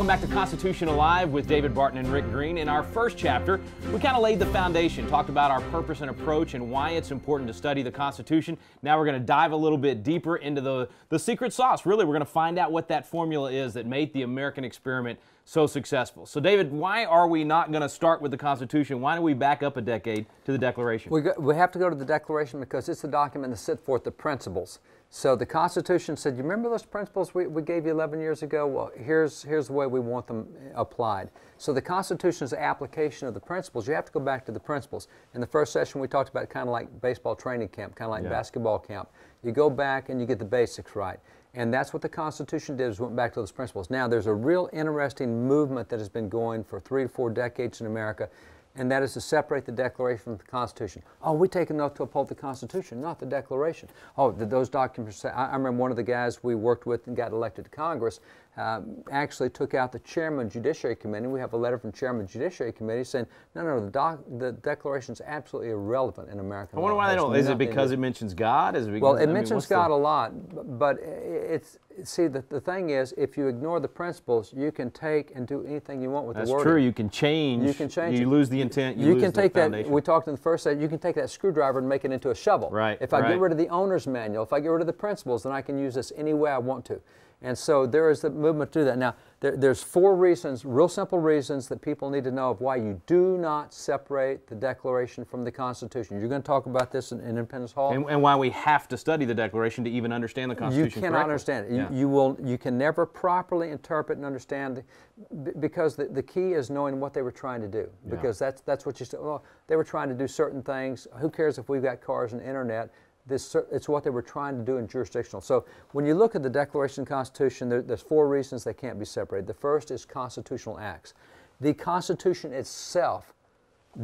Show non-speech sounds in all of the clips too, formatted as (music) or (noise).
Welcome back to Constitution Alive with David Barton and Rick Green. In our first chapter, we kind of laid the foundation, talked about our purpose and approach and why it's important to study the Constitution. Now we're going to dive a little bit deeper into the, the secret sauce. Really, we're going to find out what that formula is that made the American experiment so successful. So, David, why are we not going to start with the Constitution? Why don't we back up a decade to the Declaration? We, go, we have to go to the Declaration because it's the document that set forth the principles. So the Constitution said, you remember those principles we, we gave you 11 years ago? Well, here's, here's the way we want them uh, applied. So the Constitution is the application of the principles. You have to go back to the principles. In the first session, we talked about kind of like baseball training camp, kind of like yeah. basketball camp. You go back and you get the basics right. And that's what the Constitution did, is went back to those principles. Now, there's a real interesting movement that has been going for three to four decades in America, and that is to separate the Declaration from the Constitution. Oh, we take an oath to uphold the Constitution, not the Declaration. Oh, those documents say, I, I remember one of the guys we worked with and got elected to Congress um, actually took out the chairman of Judiciary Committee. We have a letter from chairman of Judiciary Committee saying, no, no, the, doc, the Declaration is absolutely irrelevant in American I wonder law. why they don't. Is it because it mentions God? Is it because, well, it I mentions God the... a lot, but it's see the, the thing is, if you ignore the principles, you can take and do anything you want with That's the word. That's true. You can change. You can change. You it. lose the intent. You, you can take that. We talked in the first set. You can take that screwdriver and make it into a shovel. Right. If I right. get rid of the owner's manual, if I get rid of the principles, then I can use this any way I want to. And so there is the movement to do that. Now, there, there's four reasons, real simple reasons that people need to know of why you do not separate the Declaration from the Constitution. You're going to talk about this in, in Independence Hall. And, and, why we have to study the Declaration to even understand the Constitution You cannot correctly. understand it. Yeah. You, you, will, you can never properly interpret and understand the, because the, the key is knowing what they were trying to do. Because yeah. that's, that's what you said. Well, they were trying to do certain things. Who cares if we've got cars and internet? This, it's what they were trying to do in jurisdictional. So when you look at the Declaration and Constitution, there, there's four reasons they can't be separated. The first is constitutional acts. The Constitution itself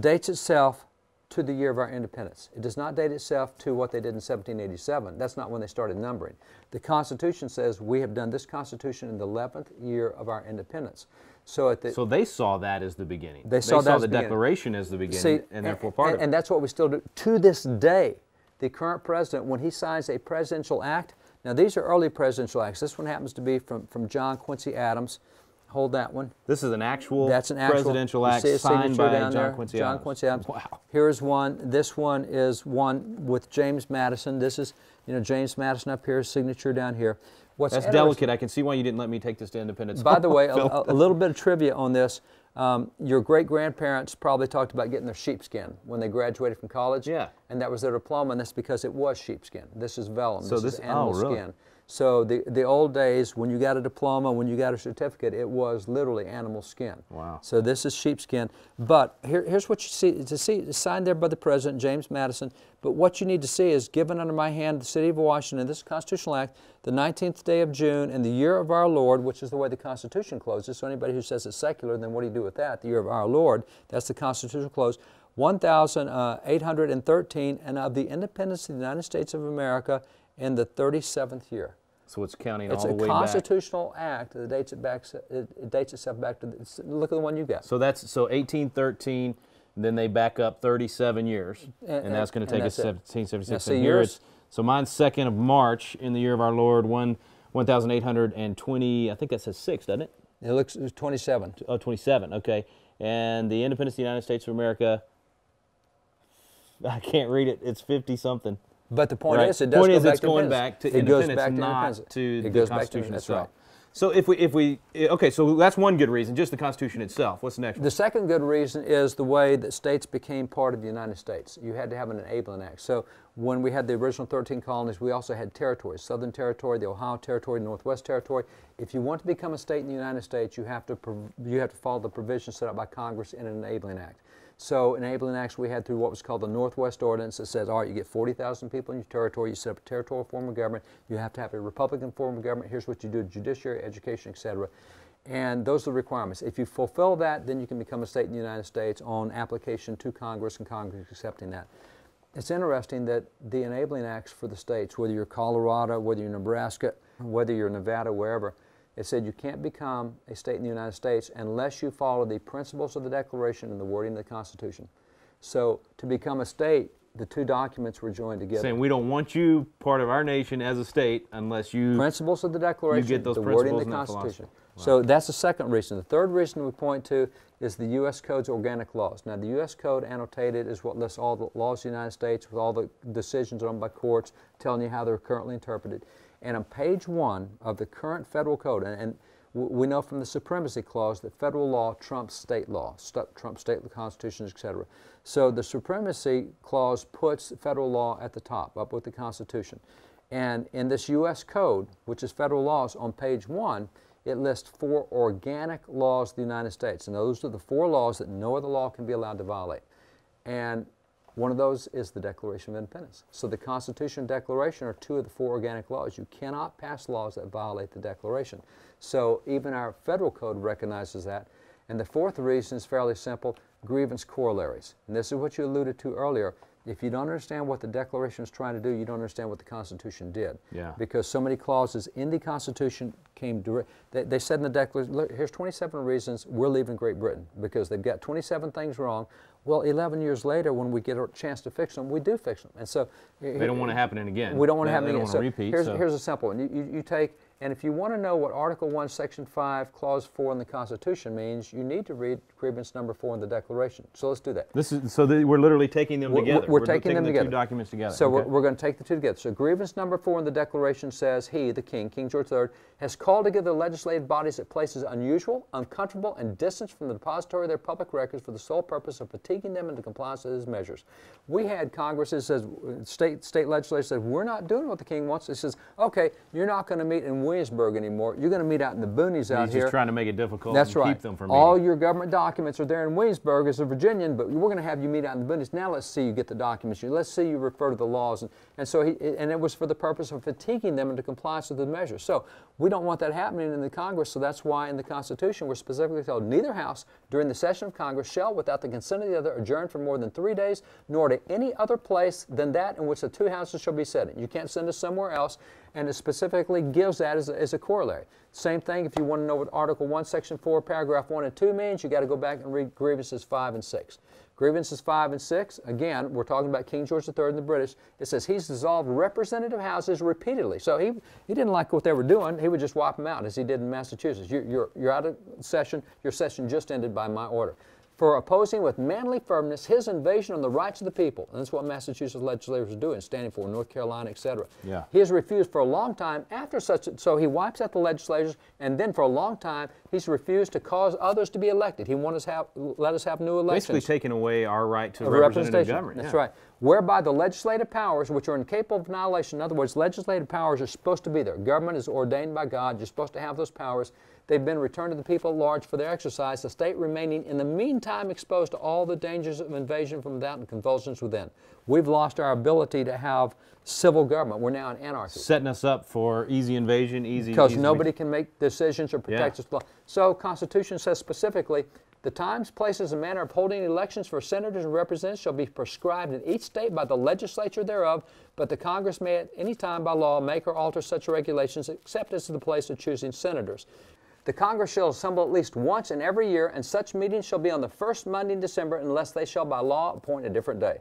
dates itself to the year of our independence. It does not date itself to what they did in 1787. That's not when they started numbering. The Constitution says we have done this Constitution in the 11th year of our independence. So, the, so they saw that as the beginning. They saw, they saw the, the Declaration as the beginning, See, and therefore part and, of it. And that's what we still do to this day the current president, when he signs a presidential act, now these are early presidential acts. This one happens to be from, from John Quincy Adams. Hold that one. This is an actual, That's an actual presidential act signed by John there, Quincy John Adams. Quincy Adams. Wow. Here's one. This one is one with James Madison. This is, you know, James Madison up here, signature down here. What's That's delicate. I can see why you didn't let me take this to Independence. By the way, a, a, little bit of trivia on this. Um, your great grandparents probably talked about getting their sheepskin when they graduated from college. Yeah. And that was their diploma, and that's because it was sheepskin. This is vellum. So this, this is animal oh, really? skin. So the, the old days, when you got a diploma, when you got a certificate, it was literally animal skin. Wow. So this is sheepskin. But here, here's what you see. To see it's signed there by the President, James Madison. But what you need to see is given under my hand the City of Washington, this Constitutional Act, the 19th day of June, in the year of our Lord, which is the way the Constitution closes. So anybody who says it's secular, then what do you do with that? The year of our Lord, that's the Constitutional close. 1,813, uh, and of the independence of the United States of America in the 37th year. So it's counting it's all the way back. It's a constitutional act that dates it back. It dates itself back to. The, look at the one you got. So that's so 1813. Then they back up 37 years, and, and that's going to take us 1776. and here it's so mine's second of March in the year of our Lord one 1820. I think that says six, doesn't it? It looks 27. Oh, 27. Okay, and the independence of the United States of America. (laughs) I can't read it. It's 50 something. But the point right. is, it does point go is back it's to going back to it goes back to not independence. to it the Constitution to, itself. Right. So if we if we okay, so that's one good reason, just the Constitution itself. What's the next? One? The second good reason is the way that states became part of the United States. You had to have an enabling act. So when we had the original 13 colonies, we also had territories: Southern Territory, the Ohio Territory, Northwest Territory. If you want to become a state in the United States, you have to you have to follow the provisions set up by Congress in an enabling act. So enabling acts we had through what was called the Northwest Ordinance that says, all right, you get 40,000 people in your territory, you set up a territorial form of government, you have to have a Republican form of government, here's what you do, judiciary, education, etc. And those are the requirements. If you fulfill that, then you can become a state in the United States on application to Congress and Congress accepting that. It's interesting that the enabling acts for the states, whether you're Colorado, whether you're Nebraska, whether you're Nevada, wherever, it said you can't become a state in the United States unless you follow the principles of the Declaration and the wording of the Constitution. So to become a state, the two documents were joined together. Saying we don't want you part of our nation as a state unless you principles of the Declaration, you get those the principles wording of the Constitution. So that's the second reason. The third reason we point to is the U.S. Code's organic laws. Now, the U.S. Code annotated is what lists all the laws of the United States with all the decisions on by courts, telling you how they're currently interpreted. And on page one of the current federal code, and, and we know from the supremacy clause that federal law trumps state law, st trumps state constitutions, etc. So the supremacy clause puts federal law at the top, up with the Constitution. And in this U.S. Code, which is federal laws, on page one, it lists four organic laws of the United States. And those are the four laws that no other law can be allowed to violate. And one of those is the Declaration of Independence. So the Constitution and Declaration are two of the four organic laws. You cannot pass laws that violate the Declaration. So even our federal code recognizes that. And the fourth reason is fairly simple, grievance corollaries. And this is what you alluded to earlier. If you don't understand what the Declaration is trying to do, you don't understand what the Constitution did. Yeah. Because so many clauses in the Constitution came direct. They, they said in the Declaration, look, here's 27 reasons we're leaving Great Britain because they've got 27 things wrong. Well, 11 years later, when we get a chance to fix them, we do fix them. And so they don't want to happen again. We don't want to happen again. They don't want to repeat. Here's, so. here's a simple one. You, you, you take and if you want to know what Article 1, Section 5, Clause 4 in the Constitution means, you need to read grievance number 4 in the Declaration. So let's do that. This is so we're literally taking them we're, together. We're, we're taking, taking, them the together. two documents together. So okay. we're, we're, going to take the two together. So grievance number 4 in the Declaration says, He, the King, King George III, has called together legislative bodies at places unusual, uncomfortable, and distant from the depository of their public records for the sole purpose of fatiguing them into compliance with his measures. We had Congress that says, state, state legislators said, we're not doing what the King wants. It says, okay, you're not going to meet in Williamsburg anymore you're going to meet out in the boonies out He's here. just trying to make it difficult That's right. keep them from All meeting. your government documents are there in Williamsburg as a Virginian, but we're going to have you meet out in the boonies. Now let's see you get the documents. Let's see you refer to the laws. And, and so, he, and it was for the purpose of fatiguing them into compliance with the measure. So we don't want that happening in the Congress, so that's why in the Constitution we're specifically told neither House during the session of Congress shall, without the consent of the other, adjourn for more than three days, nor to any other place than that in which the two houses shall be sitting. You can't send us somewhere else, and it specifically gives that as a, as a corollary. Same thing if you want to know what Article 1, Section 4, Paragraph 1 and 2 means, you got to go back and read grievances 5 and 6. Grievances 5 and 6, again, we're talking about King George III and the British. It says he's dissolved representative houses repeatedly. So he, he didn't like what they were doing. He would just wipe them out, as he did in Massachusetts. You're, you're, you're out of session. Your session just ended by my order for opposing with manly firmness his invasion on the rights of the people. And that's what Massachusetts legislators are doing, standing for North Carolina, etc. Yeah. He has refused for a long time after such, so he wipes out the legislators, and then for a long time he's refused to cause others to be elected. He wants us have, let us have new elections. Basically taking away our right to representative government. That's yeah. right. Whereby the legislative powers, which are incapable of annihilation, in other words, legislative powers are supposed to be there. Government is ordained by God. You're supposed to have those powers. They've been returned to the people at large for their exercise, the state remaining in the meantime exposed to all the dangers of invasion from without and convulsions within. We've lost our ability to have civil government. We're now in anarchy. Setting us up for easy invasion, easy. Because nobody can make decisions or protect Yeah. us. So Constitution says specifically, the times, places, and manner of holding elections for senators and representatives shall be prescribed in each state by the legislature thereof, but the Congress may at any time by law make or alter such regulations except as to the place of choosing senators. The Congress shall assemble at least once in every year, and such meetings shall be on the first Monday in December unless they shall by law appoint a different day.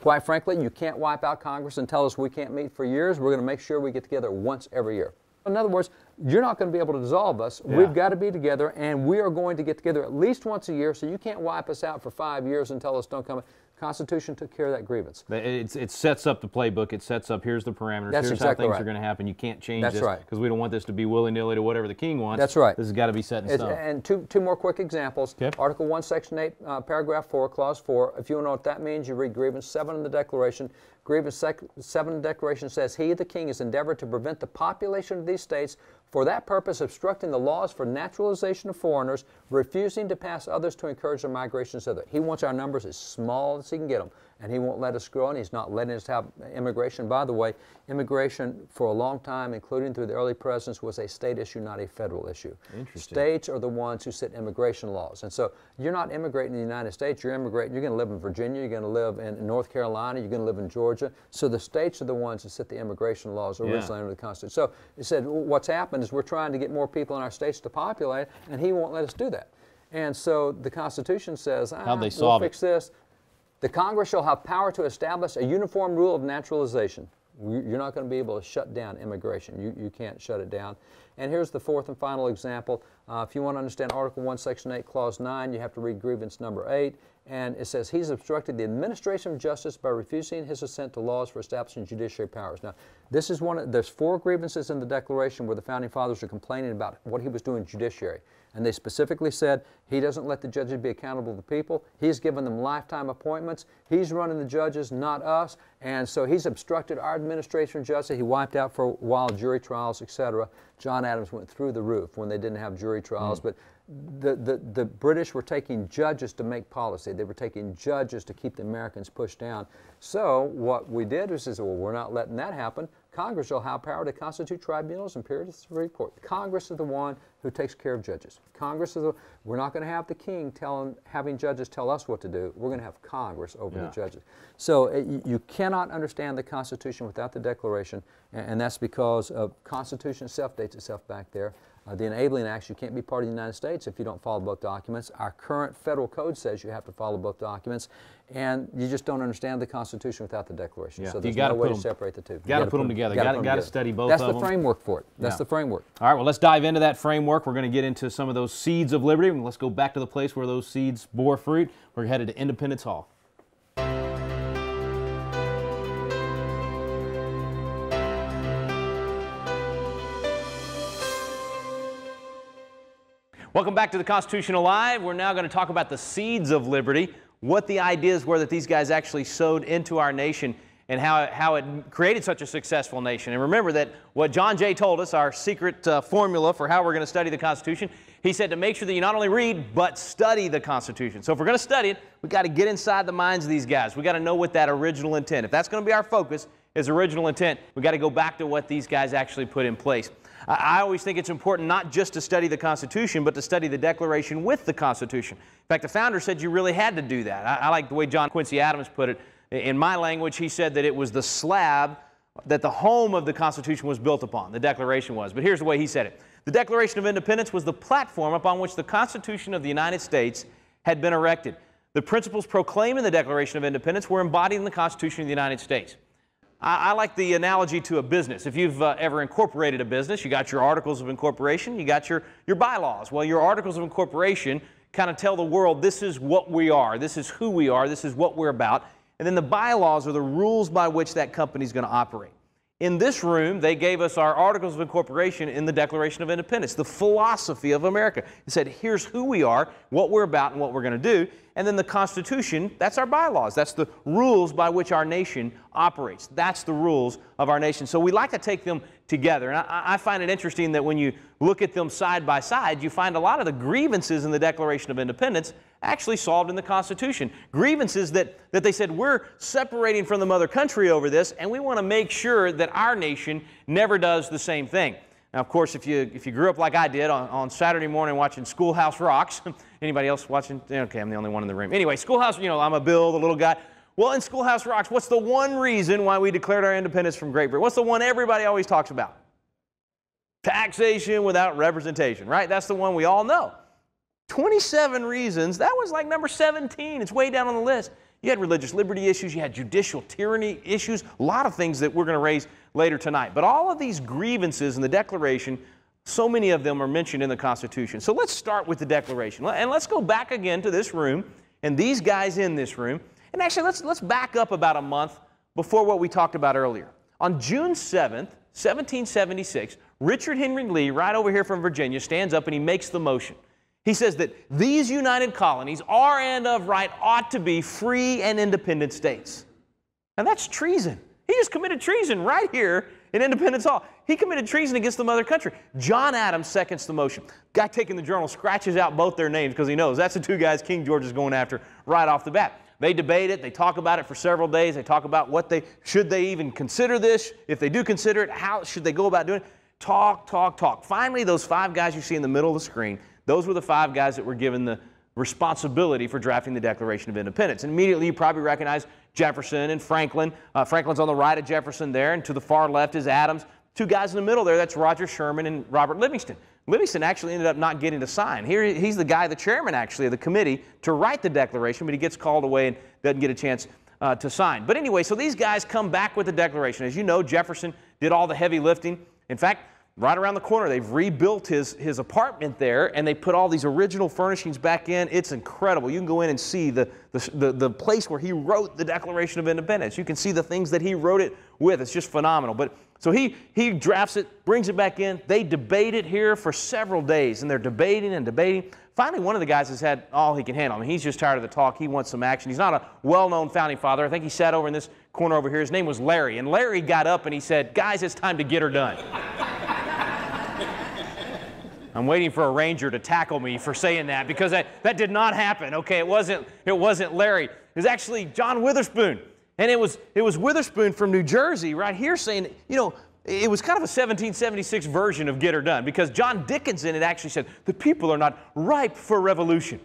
Quite frankly, you can't wipe out Congress and tell us we can't meet for years. We're going to make sure we get together once every year. In other words, you're not going to be able to dissolve us. Yeah. We've got to be together, and we are going to get together at least once a year, so you can't wipe us out for five years and tell us don't come. Constitution took care of that grievance. It's, it sets up the playbook. It sets up here's the parameters. That's here's exactly how things right. are going to happen. You can't change That's this right. because we don't want this to be willy nilly to whatever the king wants. That's right. This has got to be set in stone. and two, two more quick examples. Okay. Article 1, Section 8, uh, Paragraph 4, Clause 4. If you want to know what that means, you read Grievance 7 in the Declaration. Grievance sec- 7 in the Declaration says, He, the King, has endeavored to prevent the population of these states for that purpose obstructing the laws for naturalization of foreigners, refusing to pass others to encourage their migration thither. He wants our numbers as small as he can get them, and he won't let us grow, and he's not letting us have immigration. By the way, immigration for a long time, including through the early presidents, was a state issue, not a federal issue. Interesting. States are the ones who set immigration laws. And so you're not immigrating in the United States, you're immigrating, you're going to live in Virginia, you're going to live in North Carolina, you're going to live in Georgia. So the states are the ones who set the immigration laws originally under the Constitution. So it said what's happened is we're trying to get more people in our states to populate, and he won't let us do that. And so the Constitution says, ah, How'd they we'll solve it? fix this. The Congress shall have power to establish a uniform rule of naturalization. You're not going to be able to shut down immigration. You, you can't shut it down. And here's the fourth and final example. Uh, if you want to understand Article 1, Section 8, Clause 9, you have to read grievance number 8. And it says he's obstructed the administration of justice by refusing his assent to laws for establishing judiciary powers. Now, this is one of, there's four grievances in the Declaration where the Founding Fathers are complaining about what he was doing judiciary. And they specifically said he doesn't let the judges be accountable to the people. He's given them lifetime appointments. He's running the judges, not us. And so he's obstructed our administration of justice. He wiped out for a while jury trials, etc. John Adams went through the roof when they didn't have jury trials. Mm. But the, the, the British were taking judges to make policy. They were taking judges to keep the Americans pushed down. So what we did was, say, well, we're not letting that happen. Congress shall have power to constitute tribunals and periods of report. Congress is the one who takes care of judges. Congress is the, we're not going to have the king telling, having judges tell us what to do. We're going to have Congress over yeah. the judges. So it, uh, you cannot understand the Constitution without the Declaration, and, and that's because of Constitution itself dates itself back there. Uh, the enabling acts, you can't be part of the United States if you don't follow both documents. Our current federal code says you have to follow both documents, and you just don't understand the Constitution without the Declaration. Yeah. So there's no way to separate the two. You got to put them together. Got to study both That's the them. framework for it. That's yeah. the framework. All right, well, let's dive into that framework. We're going to get into some of those seeds of liberty. Let's go back to the place where those seeds bore fruit. We're headed to Independence Hall. Welcome back to the Constitution Alive. We're now going to talk about the seeds of liberty, what the ideas were that these guys actually sowed into our nation and how, how it created such a successful nation. And remember that what John Jay told us, our secret uh, formula for how we're going to study the Constitution, he said to make sure that you not only read, but study the Constitution. So if we're going to study it, we've got to get inside the minds of these guys. We've got to know what that original intent, if that's going to be our focus, is original intent, we've got to go back to what these guys actually put in place. I always think it's important not just to study the Constitution, but to study the Declaration with the Constitution. In fact, the founder said you really had to do that. I, I like the way John Quincy Adams put it. In my language, he said that it was the slab that the home of the Constitution was built upon, the Declaration was. But here's the way he said it The Declaration of Independence was the platform upon which the Constitution of the United States had been erected. The principles proclaimed in the Declaration of Independence were embodied in the Constitution of the United States. I, I like the analogy to a business. If you've uh, ever incorporated a business, you got your articles of incorporation, you got your, your bylaws. Well, your articles of incorporation kind of tell the world this is what we are, this is who we are, this is what we're about. And then the bylaws are the rules by which that company is going to operate. In this room, they gave us our Articles of Incorporation in the Declaration of Independence, the philosophy of America. It said, here's who we are, what we're about, and what we're going to do. And then the Constitution, that's our bylaws. That's the rules by which our nation operates. That's the rules of our nation. So we like to take them together. And I, I, find it interesting that when you look at them side by side, you find a lot of the grievances in the Declaration of Independence actually solved in the Constitution. Grievances that, that they said, we're separating from the mother country over this, and we want to make sure that our nation never does the same thing. Now, of course, if you, if you grew up like I did on, on Saturday morning watching Schoolhouse Rocks, (laughs) anybody else watching? Okay, I'm the only one in the room. Anyway, Schoolhouse, you know, I'm a Bill, the little guy. Well, in Schoolhouse Rocks, what's the one reason why we declared our independence from Great Britain? What's the one everybody always talks about? Taxation without representation, right? That's the one we all know. 27 reasons. That was like number 17. It's way down on the list. You had religious liberty issues, you had judicial tyranny issues, a lot of things that we're going to raise later tonight. But all of these grievances in the Declaration, so many of them are mentioned in the Constitution. So let's start with the Declaration. And let's go back again to this room and these guys in this room and actually, let's, let's back up about a month before what we talked about earlier. On June 7th, 1776, Richard Henry Lee, right over here from Virginia, stands up and he makes the motion. He says that these united colonies are and of right ought to be free and independent states. And that's treason. He just committed treason right here in Independence Hall. He committed treason against the mother country. John Adams seconds the motion. Guy taking the journal scratches out both their names because he knows that's the two guys King George is going after right off the bat. They debate it. They talk about it for several days. They talk about what they should they even consider this. If they do consider it, how should they go about doing it? Talk, talk, talk. Finally, those five guys you see in the middle of the screen, those were the five guys that were given the responsibility for drafting the Declaration of Independence. And immediately you probably recognize Jefferson and Franklin. Uh, Franklin's on the right of Jefferson there, and to the far left is Adams. Two guys in the middle there, that's Roger Sherman and Robert Livingston. Livingston actually ended up not getting to sign. Here he's the guy, the chairman actually of the committee to write the declaration, but he gets called away and doesn't get a chance uh, to sign. But anyway, so these guys come back with the Declaration. As you know, Jefferson did all the heavy lifting. In fact, right around the corner, they've rebuilt his, his apartment there and they put all these original furnishings back in. It's incredible. You can go in and see the, the, the, the place where he wrote the Declaration of Independence. You can see the things that he wrote it with. It's just phenomenal. But so he, he drafts it, brings it back in. They debate it here for several days, and they're debating and debating. Finally, one of the guys has had all he can handle. I mean, he's just tired of the talk. He wants some action. He's not a well known founding father. I think he sat over in this corner over here. His name was Larry. And Larry got up and he said, Guys, it's time to get her done. (laughs) I'm waiting for a ranger to tackle me for saying that because that, that did not happen. Okay, it wasn't, it wasn't Larry. It was actually John Witherspoon. And it was, it was Witherspoon from New Jersey right here saying, you know, it was kind of a 1776 version of Get Her Done because John Dickinson had actually said, the people are not ripe for revolution.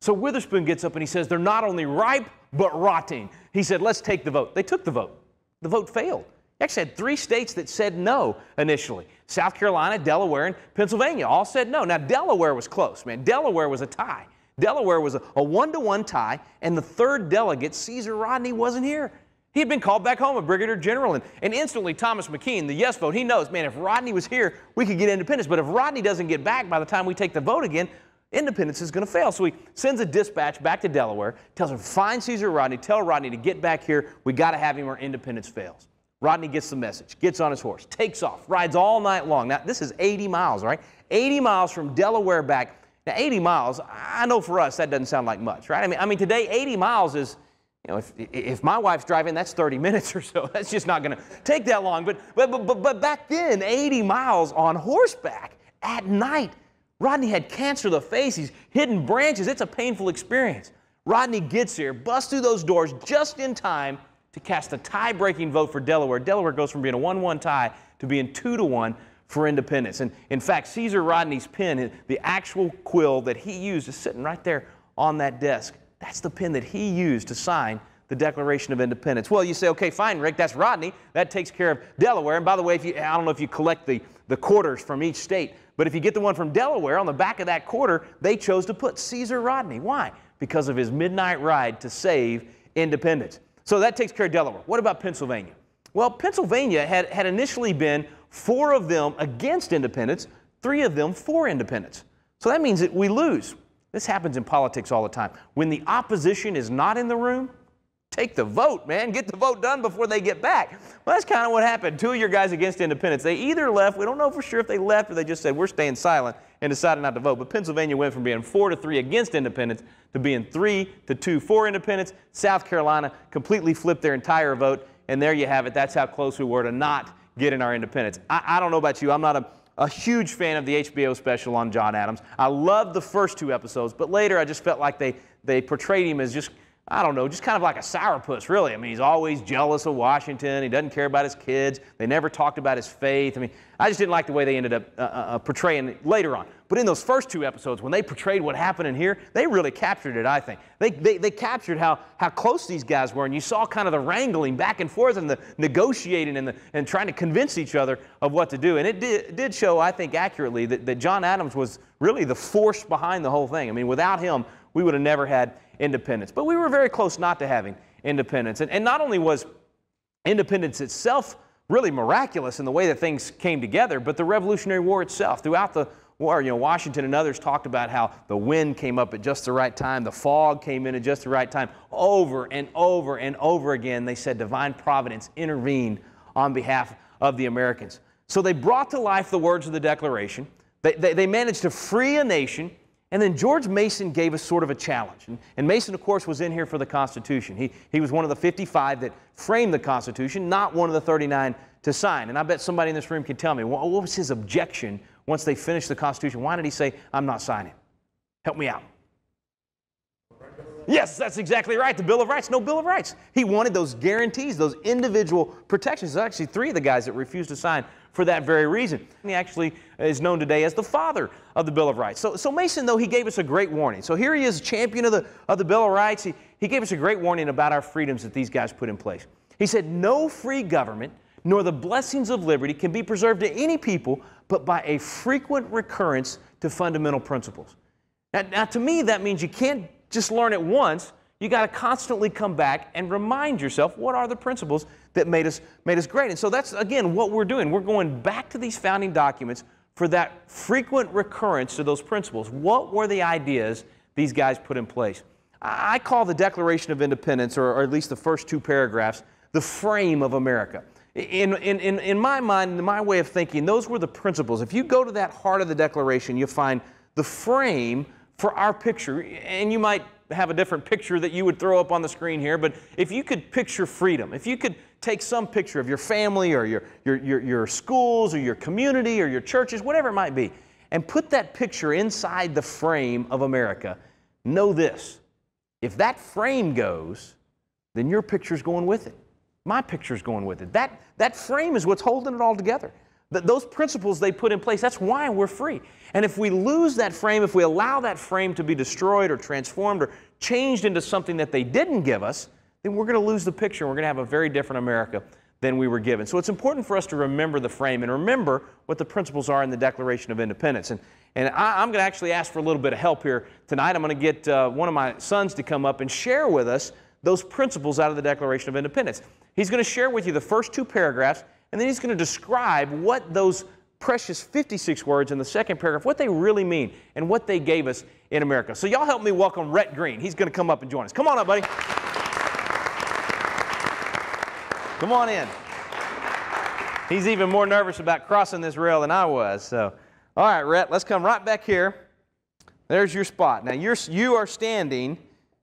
So Witherspoon gets up and he says, they're not only ripe, but rotting. He said, let's take the vote. They took the vote. The vote failed. You actually had three states that said no initially South Carolina, Delaware, and Pennsylvania all said no. Now, Delaware was close, man. Delaware was a tie. Delaware was a one to one tie, and the third delegate, Caesar Rodney, wasn't here. He had been called back home a brigadier general, and, and instantly Thomas McKean, the yes vote, he knows, man, if Rodney was here, we could get independence. But if Rodney doesn't get back by the time we take the vote again, independence is going to fail. So he sends a dispatch back to Delaware, tells him, find Caesar Rodney, tell Rodney to get back here. We got to have him or independence fails. Rodney gets the message, gets on his horse, takes off, rides all night long. Now, this is 80 miles, right? 80 miles from Delaware back. Now, 80 miles, I know for us that doesn't sound like much, right? I mean, I mean today, 80 miles is, you know, if, if my wife's driving, that's 30 (laughs) minutes or so. That's just not going to take that long. But, but, but, but back then, 80 miles on horseback at night, Rodney had cancer of the face. He's hidden branches. It's a painful experience. Rodney gets here, busts through those doors just in time to cast a tie breaking vote for Delaware. Delaware goes from being a 1 1 tie to being 2 to 1 for independence. And in fact, Caesar Rodney's pen, the actual quill that he used, is sitting right there on that desk. That's the pen that he used to sign the Declaration of Independence. Well, you say, okay, fine, Rick, that's Rodney. That takes care of Delaware. And by the way, if you, I don't know if you collect the, the quarters from each state, but if you get the one from Delaware, on the back of that quarter, they chose to put Caesar Rodney. Why? Because of his midnight ride to save independence. So that takes care of Delaware. What about Pennsylvania? Well, Pennsylvania had, had initially been four of them against independence, three of them for independence. So that means that we lose. This happens in politics all the time. When the opposition is not in the room, take the vote, man. Get the vote done before they get back. Well, that's kind of what happened. Two of your guys against independence. They either left, we don't know for sure if they left or they just said, we're staying silent and decided not to vote. But Pennsylvania went from being four to three against independence to being three to two for independence. South Carolina completely flipped their entire vote, and there you have it. That's how close we were to not getting our independence. I, I don't know about you. I'm not a, a huge fan of the HBO special on John Adams. I loved the first two episodes, but later I just felt like they, they portrayed him as just I don't know, just kind of like a sourpuss, really. I mean, he's always jealous of Washington. He doesn't care about his kids. They never talked about his faith. I mean, I just didn't like the way they ended up uh, uh, uh portraying it later on. But in those first two episodes, when they portrayed what happened in here, they really captured it, I think. They, they, they captured how, how close these guys were, and you saw kind of the wrangling back and forth and the negotiating and, the, and trying to convince each other of what to do. And it did, did show, I think, accurately that, that John Adams was really the force behind the whole thing. I mean, without him, we would have never had independence. But we were very close not to having independence. And, and not only was independence itself really miraculous in the way that things came together, but the Revolutionary War itself, throughout the war, you know, Washington and others talked about how the wind came up at just the right time, the fog came in at just the right time. Over and over and over again, they said divine providence intervened on behalf of the Americans. So they brought to life the words of the Declaration. They, they, they managed to free a nation and then George Mason gave us sort of a challenge. And, and, Mason, of course, was in here for the Constitution. He, he was one of the 55 that framed the Constitution, not one of the 39 to sign. And I bet somebody in this room can tell me what, what was his objection once they finished the Constitution? Why did he say, I'm not signing? Help me out. Yes, that's exactly right. The Bill of Rights. No Bill of Rights. He wanted those guarantees, those individual protections. There's actually three of the guys that refused to sign for that very reason. He actually is known today as the father of the Bill of Rights. So, so Mason, though, he gave us a great warning. So here he is, champion of the, of the Bill of Rights. He, he gave us a great warning about our freedoms that these guys put in place. He said, No free government nor the blessings of liberty can be preserved to any people but by a frequent recurrence to fundamental principles. Now, now to me, that means you can't just learn it once. you got to constantly come back and remind yourself what are the principles that made us made us great. And so that's again what we're doing. We're going back to these founding documents for that frequent recurrence to those principles. What were the ideas these guys put in place? I call the Declaration of Independence, or, at least the first two paragraphs, the frame of America. In, in, in, in my mind, in my way of thinking, those were the principles. If you go to that heart of the Declaration, you'll find the frame for our picture. And you might have a different picture that you would throw up on the screen here, but if you could picture freedom, if you could take some picture of your family or your, your, your, your schools or your community or your churches, whatever it might be, and put that picture inside the frame of America, know this. If that frame goes, then your picture's going with it. My picture's going with it. That, that frame is what's holding it all together. That those principles they put in place, that's why we're free. And if we lose that frame, if we allow that frame to be destroyed or transformed or changed into something that they didn't give us, then we're going to lose the picture. We're going to have a very different America than we were given. So it's important for us to remember the frame and remember what the principles are in the Declaration of Independence. And, and I, am going to actually ask for a little bit of help here tonight. I'm going to get uh, one of my sons to come up and share with us those principles out of the Declaration of Independence. He's going to share with you the first two paragraphs and then he's going to describe what those precious 56 words in the second paragraph, what they really mean and what they gave us in America. So y'all help me welcome Rhett Green. He's going to come up and join us. Come on up, buddy. Come on in. He's even more nervous about crossing this rail than I was. So, all right, Rhett, let's come right back here. There's your spot. Now, you're, you are standing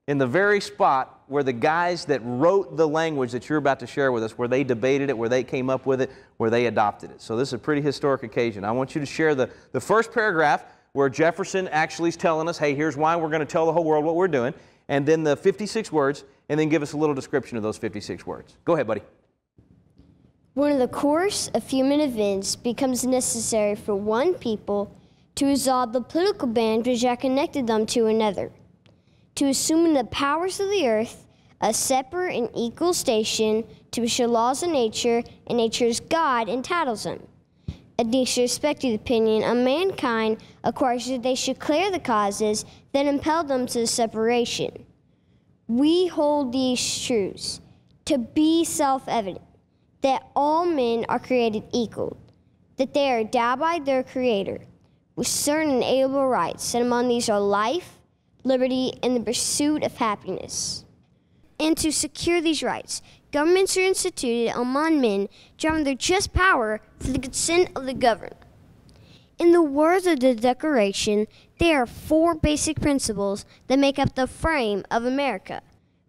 in the very spot where the guys that wrote the language that you're about to share with us, where they debated it, where they came up with it, where they adopted it. So this is a pretty historic occasion. I want you to share the, the first paragraph where Jefferson actually is telling us, hey, here's why we're going to tell the whole world what we're doing, and then the 56 words, and then give us a little description of those 56 words. Go ahead, buddy. When the course of human events becomes necessary for one people to resolve the political band which connected them to another to assume in the powers of the earth a separate and equal station to which the laws of nature and nature's God entitles them. A disrespected opinion of mankind acquires that they should clear the causes that impel them to the separation. We hold these truths to be self evident that all men are created equal, that they are endowed by their Creator with certain inalienable rights, and among these are life, liberty, and the pursuit of happiness. And to secure these rights, governments are instituted among men, driving their just power through the consent of the governed. In the words of the Declaration, there are four basic principles that make up the frame of America.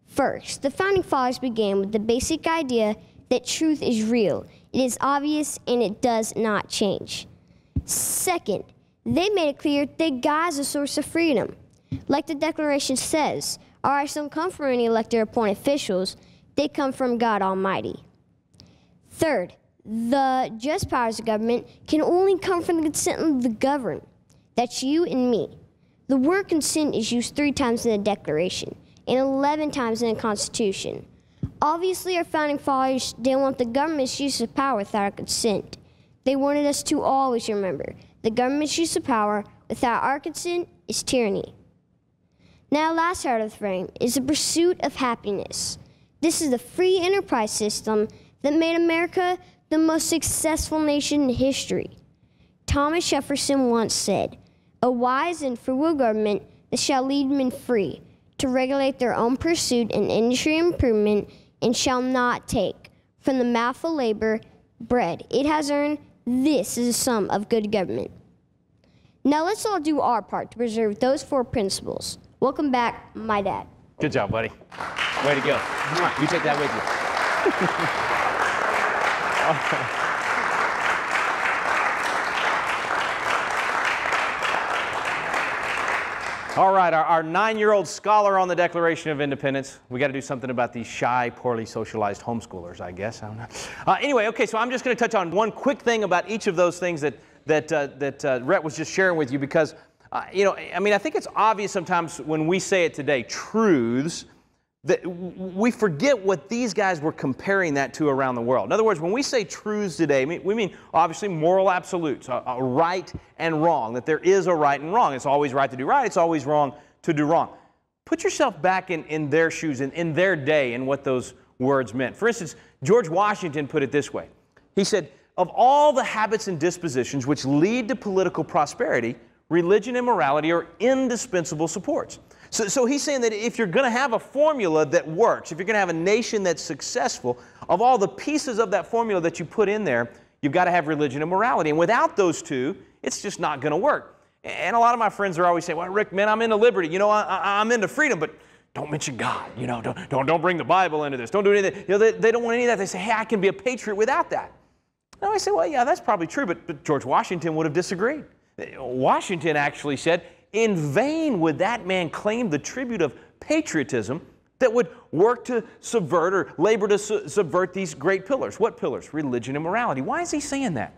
First, the founding fathers began with the basic idea that truth is real, it is obvious, and it does not change. Second, they made it clear that God is the source of freedom. Like the Declaration says, our rights don't come from any elected or appointed officials, they come from God Almighty. Third, the just powers of government can only come from the consent of the governed. That's you and me. The word consent is used three times in the Declaration and 11 times in the Constitution. Obviously, our founding fathers didn't want the government's use of power without our consent. They wanted us to always remember the government's use of power without our consent is tyranny. Now, last out of the frame is the pursuit of happiness. This is the free enterprise system that made America the most successful nation in history. Thomas Jefferson once said, A wise and frugal government that shall lead men free to regulate their own pursuit and industry improvement and shall not take from the mouth of labor bread it has earned. This is a sum of good government. Now let's all do our part to preserve those four principles. Welcome back, my dad. Good job, buddy. Way to go. You take that with you. (laughs) All right, our, our nine-year-old scholar on the Declaration of Independence. We got to do something about these shy, poorly socialized homeschoolers, I guess. I don't know. Uh, anyway, okay, so I'm just going to touch on one quick thing about each of those things that that uh, that uh, Rhett was just sharing with you because uh, you know, I mean, I think it's obvious sometimes when we say it today, truths, that we forget what these guys were comparing that to around the world. In other words, when we say truths today, we mean obviously moral absolutes, a, a right and wrong, that there is a right and wrong. It's always right to do right, it's always wrong to do wrong. put yourself back in, in their shoes, in, in their day, and what those words meant. For instance, George Washington put it this way He said, Of all the habits and dispositions which lead to political prosperity, religion and morality are indispensable supports. So, so he's saying that if you're going to have a formula that works, if you're going to have a nation that's successful, of all the pieces of that formula that you put in there, you've got to have religion and morality. And without those two, it's just not going to work. And a lot of my friends are always saying, well, Rick, man, I'm into liberty. You know, I, am into freedom, but don't mention God. You know, don't, don't, don't bring the Bible into this. Don't do anything. You know, they, they don't want any of that. They say, hey, I can be a patriot without that. And I say, well, yeah, that's probably true, but, but George Washington would have disagreed. Washington actually said, in vain would that man claim the tribute of patriotism that would work to subvert or labor to su- subvert these great pillars. What pillars? Religion and morality. Why is he saying that?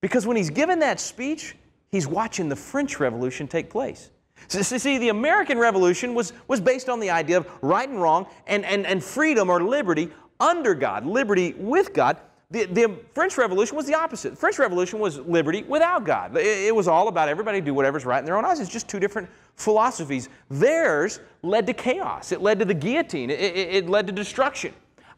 Because when he's given that speech, he's watching the French Revolution take place. So, see, the American Revolution was, was based on the idea of right and wrong and, and, and freedom or liberty under God, liberty with God. The, the, French Revolution was the opposite. The French Revolution was liberty without God. It, it, was all about everybody do whatever's right in their own eyes. It's just two different philosophies. Theirs led to chaos. It led to the guillotine. It, it, it led to destruction.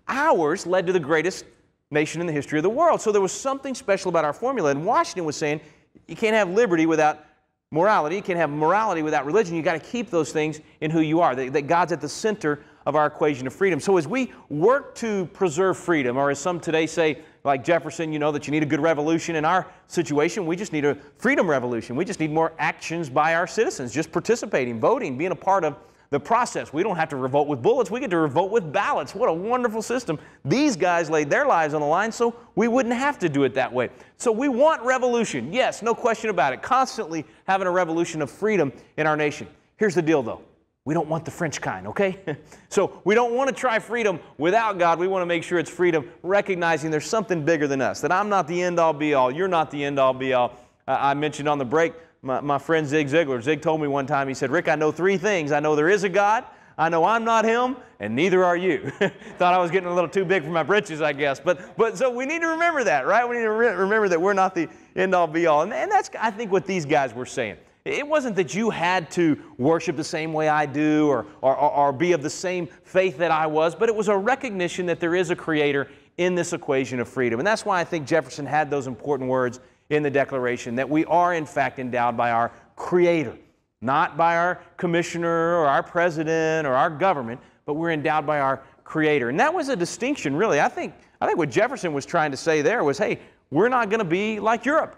Ours led to the greatest nation in the history of the world. So there was something special about our formula. And Washington was saying, you can't have liberty without morality. You can't have morality without religion. You've got to keep those things in who you are. That, that God's at the center of our equation of freedom. So as we work to preserve freedom, or as some today say, like Jefferson, you know, that you need a good revolution. In our situation, we just need a freedom revolution. We just need more actions by our citizens, just participating, voting, being a part of the process. We don't have to revolt with bullets. We get to revolt with ballots. What a wonderful system. These guys laid their lives on the line so we wouldn't have to do it that way. So we want revolution. Yes, no question about it. Constantly having a revolution of freedom in our nation. Here's the deal though. We don't want the French kind, okay? (laughs) so we don't want to try freedom without God. We want to make sure it's freedom, recognizing there's something bigger than us, that I'm not the end all be all. You're not the end all be all. Uh, I mentioned on the break my, my friend Zig Ziglar. Zig told me one time, he said, Rick, I know three things. I know there is a God, I know I'm not him, and neither are you. (laughs) Thought I was getting a little too big for my britches, I guess. But, but so we need to remember that, right? We need to re- remember that we're not the end all be all. And, and that's, I think, what these guys were saying. It wasn't that you had to worship the same way I do or, or, or, be of the same faith that I was, but it was a recognition that there is a creator in this equation of freedom. And that's why I think Jefferson had those important words in the Declaration that we are, in fact, endowed by our creator, not by our commissioner or our president or our government, but we're endowed by our creator. And that was a distinction, really. I think, I think what Jefferson was trying to say there was hey, we're not going to be like Europe.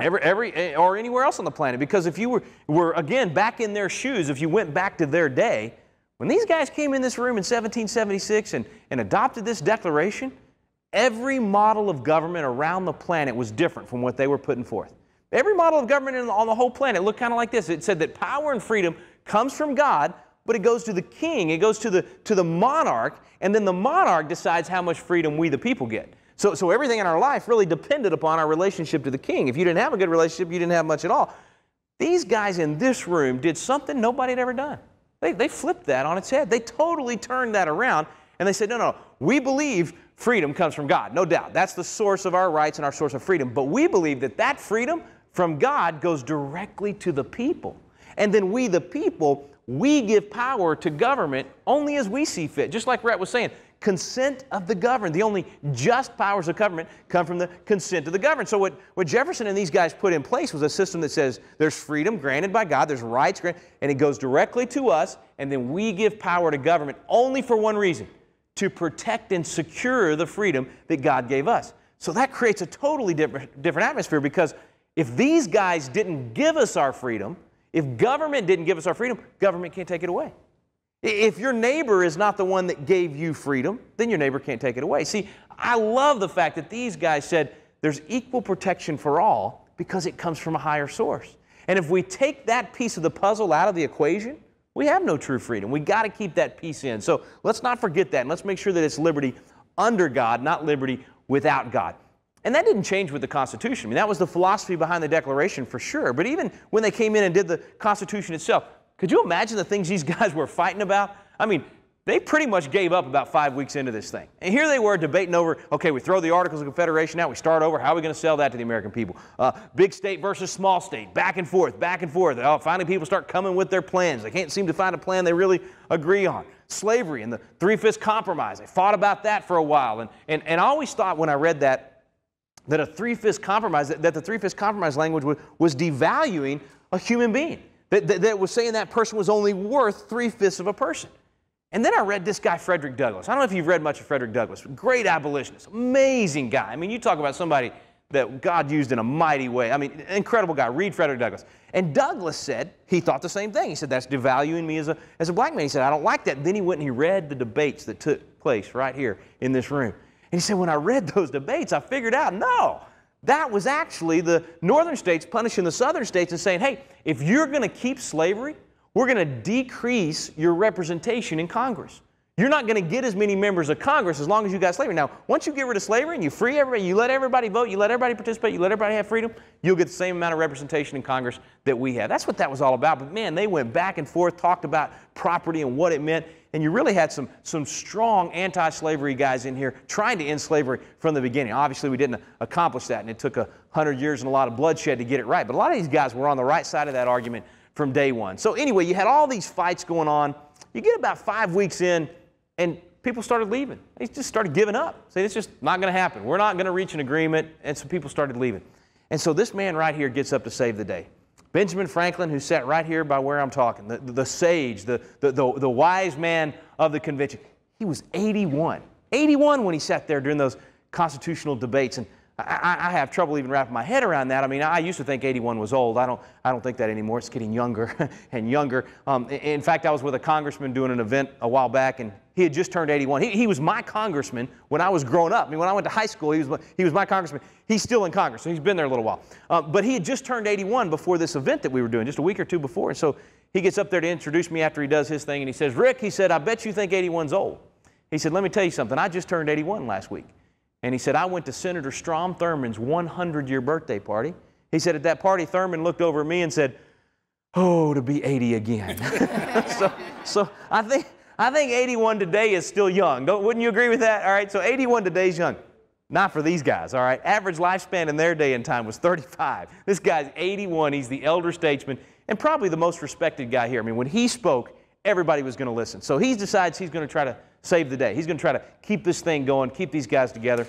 Every, every, eh, or anywhere else on the planet. Because if you were, were, again, back in their shoes, if you went back to their day, when these guys came in this room in 1776 and, and adopted this declaration, every model of government around the planet was different from what they were putting forth. Every model of government on the whole planet looked kind of like this. It said that power and freedom comes from God, but it goes to the king, it goes to the, to the monarch, and then the monarch decides how much freedom we, the people, get. So, so everything in our life really depended upon our relationship to the king. If you didn't have a good relationship, you didn't have much at all. These guys in this room did something nobody had ever done. They, they flipped that on its head. They totally turned that around and they said, no, no, we believe freedom comes from God, no doubt. That's the source of our rights and our source of freedom. But we believe that that freedom from God goes directly to the people. And then we, the people, we give power to government only as we see fit. Just like Rhett was saying, consent of the governed. The only just powers of government come from the consent of the governed. So, what, what Jefferson and these guys put in place was a system that says there's freedom granted by God, there's rights granted, and it goes directly to us, and then we give power to government only for one reason to protect and secure the freedom that God gave us. So, that creates a totally different, different atmosphere because if these guys didn't give us our freedom, if government didn't give us our freedom, government can't take it away. If your neighbor is not the one that gave you freedom, then your neighbor can't take it away. See, I love the fact that these guys said there's equal protection for all because it comes from a higher source. And if we take that piece of the puzzle out of the equation, we have no true freedom. We got to keep that piece in. So let's not forget that. And let's make sure that it's liberty under God, not liberty without God. And that didn't change with the Constitution. I mean, that was the philosophy behind the Declaration for sure. But even when they came in and did the Constitution itself, could you imagine the things these (laughs) guys were fighting about? I mean, they pretty much gave up about five weeks into this thing. And here they were debating over okay, we throw the Articles of Confederation out, we start over, how are we going to sell that to the American people? Uh, big state versus small state, back and forth, back and forth. Oh, finally, people start coming with their plans. They can't seem to find a plan they really agree on. Slavery and the Three Fifths Compromise, they fought about that for a while. And, and, and I always thought when I read that, that a Three Fifths Compromise, that, the Three Fifths Compromise language was devaluing a human being, that, that, was saying that person was only worth three fifths of a person. And then I read this guy, Frederick Douglass. I don't know if you've read much of Frederick Douglass. Great abolitionist, amazing guy. I mean, you talk about somebody that God used in a mighty way. I mean, incredible guy. Read Frederick Douglass. And Douglass said he thought the same thing. He said, that's devaluing me as a, as a black man. He said, I don't like that. And then he went and he read the debates that took place right here in this room. And he said, when I read those debates, I figured out, no, that was actually the northern states punishing the southern states and saying, hey, if you're going to keep slavery, we're going to decrease your representation in Congress. You're not going to get as many members of Congress as long as you got slavery. Now, once you get rid of slavery and you free everybody, you let everybody vote, you let everybody participate, you let everybody have freedom, you'll get the same amount of representation in Congress that we have. That's what that was all about. But man, they went back and forth, talked about property and what it meant, and you really had some, some strong anti slavery guys in here trying to end slavery from the beginning. Obviously, we didn't accomplish that, and it took a hundred years and a lot of bloodshed to get it right. But a lot of these guys were on the right side of that argument from day one. So, anyway, you had all these fights going on. You get about five weeks in, and people started leaving. They just started giving up. Say, it's just not going to happen. We're not going to reach an agreement. And so people started leaving. And so this man right here gets up to save the day. Benjamin Franklin, who sat right here by where I'm talking, the, the, the sage, the, the, the, the wise man of the convention, he was 81. 81 when he sat there during those constitutional debates. And I, I, have trouble even wrapping my head around that. I mean, I used to think 81 was old. I don't, I don't think that anymore. It's getting younger (laughs) and younger. Um, in fact, I was with a congressman doing an event a while back, and he had just turned 81. He, he was my congressman when I was growing up. I mean, when I went to high school, he was, he was my congressman. He's still in Congress, so he's been there a little while. Uh, but he had just turned 81 before this event that we were doing, just a week or two before. And so he gets up there to introduce me after he does his thing, and he says, Rick, he said, I bet you think 81's old. He said, let me tell you something. I just turned 81 last week. And he said, I went to Senator Strom Thurmond's 100 year birthday party. He said, at that party, Thurmond looked over at me and said, Oh, to be 80 again. (laughs) so, so I, think, I think 81 today is still young. Don't, wouldn't you agree with that? All right, so 81 today is young. Not for these guys, all right? Average lifespan in their day and time was 35. This guy's 81. He's the elder statesman and probably the most respected guy here. I mean, when he spoke, everybody was going to listen. So he decides he's going to try to save the day. He's going to try to keep this thing going, keep these guys together.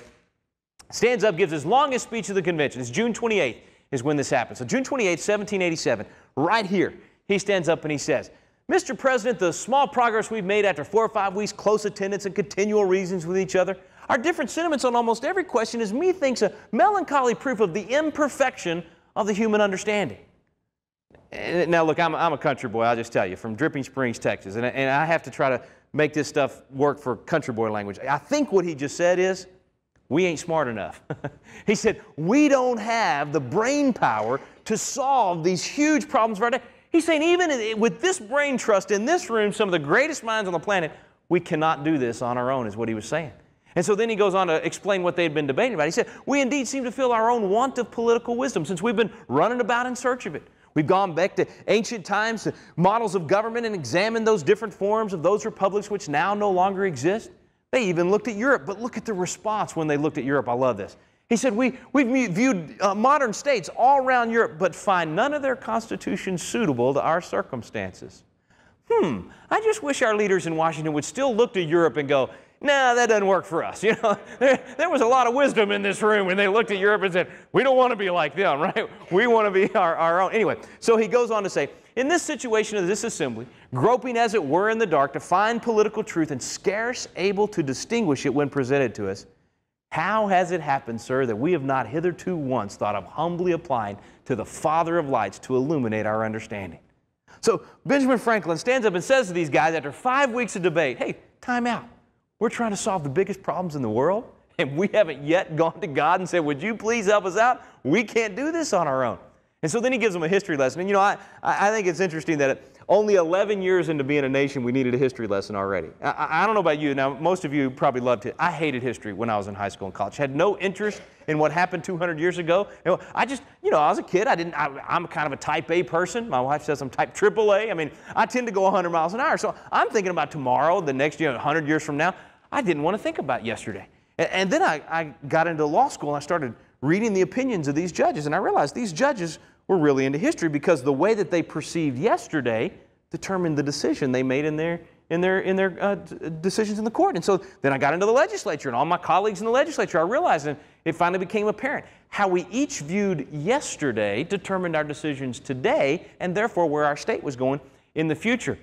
Stands up, gives his longest speech of the convention. It's June 28th is when this happens. So June 28th, 1787, right here, he stands up and he says, Mr. President, the small progress we've made after four or five weeks, close attendance and continual reasons with each other, our different sentiments on almost every question is methinks a melancholy proof of the imperfection of the human understanding. Eh, now, look, I'm, I'm a country boy, I'll just tell you, from Dripping Springs, Texas, and, and I have to try to make this stuff work for country boy language. I think what he just said is, we ain't smart enough. (laughs) he said, we don't have the brain power to solve these huge problems our day. He's saying, even with this brain trust in this room, some of the greatest minds on the planet, we cannot do this on our own, is what he was saying. And so then he goes on to explain what they had been debating about. He said, We indeed seem to feel our own want of political wisdom since we've been running about in search of it. We've gone back to ancient times, to models of government, and examined those different forms of those republics which now no longer exist. They even looked at Europe, but look at the response when they looked at Europe. I love this. He said, we, We've viewed uh, modern states all around Europe, but find none of their constitutions suitable to our circumstances. Hmm, I just wish our leaders in Washington would still look to Europe and go, nah, that doesn't work for us. (laughs) You know, there, there, was a lot of wisdom in this room when they looked at Europe and said, we don't want to be like them, (laughs) right? We want to be our, our own. Anyway, so he goes on to say, in this situation of this assembly, groping as it were in the dark to find political truth and scarce able to distinguish it when presented to us, how has it happened, sir, that we have not hitherto once thought of humbly applying to the Father of lights to illuminate our understanding? So Benjamin Franklin stands up and says to these guys after five weeks of debate, hey, time out. We're trying to solve the biggest problems in the world, (laughs) and we haven't yet gone to God and said, Would you please help us out? We can't do this on our own. And so then he gives them a history lesson. And you know, I, I think it's interesting that Only 11 years into being a nation, we needed a history lesson already. I, I, don't know about you. Now, most of you probably loved it. I hated history when I was in high school and college. Had no interest in what happened 200 years ago. You know, I just, you know, I was a kid. I didn't. I, am kind of a Type A person. My wife says I'm Type AAA. I mean, I tend to go 100 miles an hour. So I'm thinking about tomorrow, the next year, 100 years from now. I didn't want to think about yesterday. And, and then I, I got into law school and I started reading the opinions of these judges, and I realized these judges were really into history because the way that they perceived yesterday determined the decision they made in their in their in their uh, decisions in the court. And so then I got into the legislature, and all my colleagues in the legislature, I realized, and it finally became apparent how we each viewed yesterday determined our decisions today, and therefore where our state was going in the future.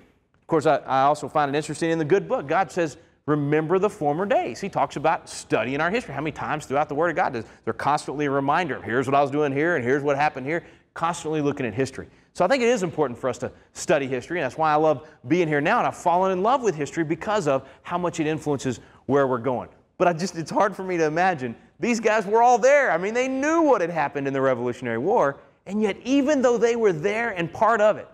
Of course, I, I also find it interesting in the good book. God says, "Remember the former days." He talks about studying our history. How many times throughout the Word of God is there constantly a reminder here's what I was doing here, and here's what happened here constantly looking at history. So I think it is important for us to study history, and that's why I love being here now. And I've fallen in love with history because of how much it influences where we're going. But I just, it's hard for me to imagine. These guys were all there. I mean, they knew what had happened in the Revolutionary War, and yet, even though they were there and part of it,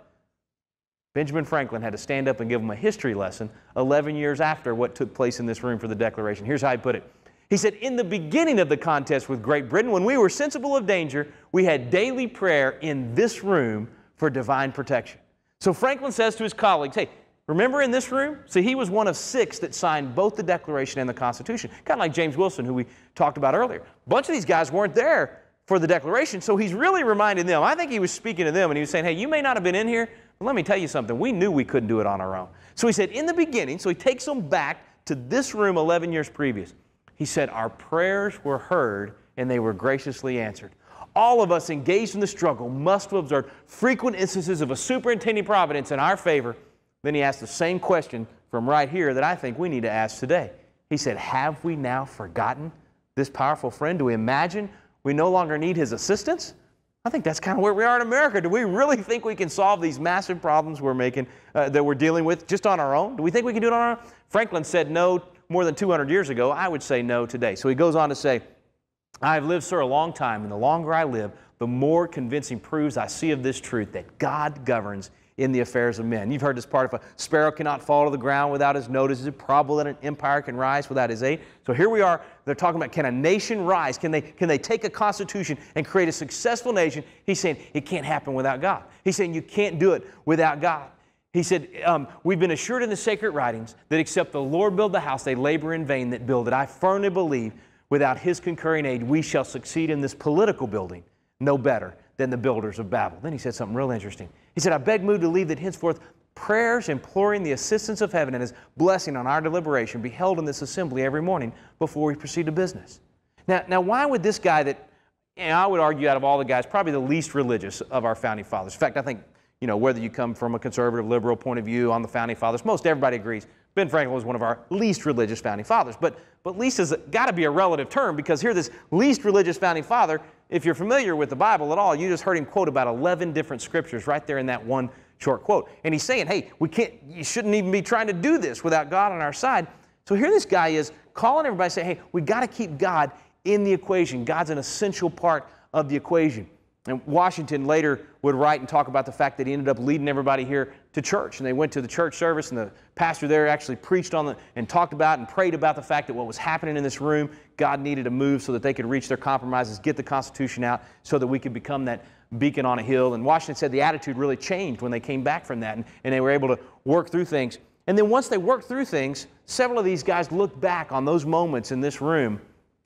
Benjamin Franklin had to stand up and give them a history lesson 11 years after what took place in this room for the Declaration. Here's how he put it he said, In the beginning of the contest with Great Britain, when we were sensible of danger, we had daily prayer in this room for divine protection. So Franklin says to his colleagues, Hey, remember in this room? See, he was one of six that signed both the Declaration and the Constitution, kind of like James Wilson, who we talked about earlier. A bunch of these guys weren't there for the Declaration, so he's really reminding them. I think he was speaking to them and he was saying, Hey, you may not have been in here, but let me tell you something. We knew we couldn't do it on our own. So he said, In the beginning, so he takes them back to this room 11 years previous. He said, Our prayers were heard and they were graciously answered. All of us engaged in the struggle must have observed frequent instances of a superintending providence in our favor. Then he asked the same question from right here that I think we need to ask today. He said, Have we now forgotten this powerful friend? Do we imagine we no longer need his assistance? I think that's kind of where we are in America. Do we really think we can solve these massive problems we're making, uh, that we're dealing with just on our own? Do we think we can do it on our own? Franklin said no more than 200 years ago, I would say no today. So he goes on to say, I've lived, sir, a long time, and the longer I live, the more convincing proofs I see of this truth that God governs in the affairs of men. You've heard this part of a sparrow cannot fall to the ground without his notice, is it probable that an empire can rise without his aid? So here we are, they're talking about can a nation rise? Can they, can they take a constitution and create a successful nation? He's saying it can't happen without God. He's saying you can't do it without God. He said, um, We've been assured in the sacred writings that except the Lord build the house, they labor in vain that build it. I firmly believe without his concurring aid, we shall succeed in this political building no better than the builders of Babel. Then he said something real interesting. He said, I beg move to leave that henceforth prayers imploring the assistance of heaven and his blessing on our deliberation be held in this assembly every morning before we proceed to business. Now, now why would this guy that, and I would argue out of all the guys, probably the least religious of our founding fathers. In fact, I think you know, whether you come from a conservative, liberal point of view on the founding fathers, most everybody agrees Ben Franklin was one of our least religious founding fathers. But, but least has got to be a relative term because here, this least religious founding father, if you're familiar with the Bible at all, you just heard him quote about 11 different scriptures right there in that one short quote. And he's saying, hey, we can't, you shouldn't even be trying to do this without God on our side. So here this guy is calling everybody saying, hey, we got to keep God in the equation. God's an essential part of the equation. And Washington later would write and talk about the fact that he ended up leading everybody here to church. And they went to the church service, and the pastor there actually preached on the, and talked about and prayed about the fact that what was happening in this room, God needed to move so that they could reach their compromises, get the Constitution out, so that we could become that beacon on a hill. And Washington said the attitude really changed when they came back from that, and, and they were able to work through things. And then once they worked through things, several of these guys looked back on those moments in this room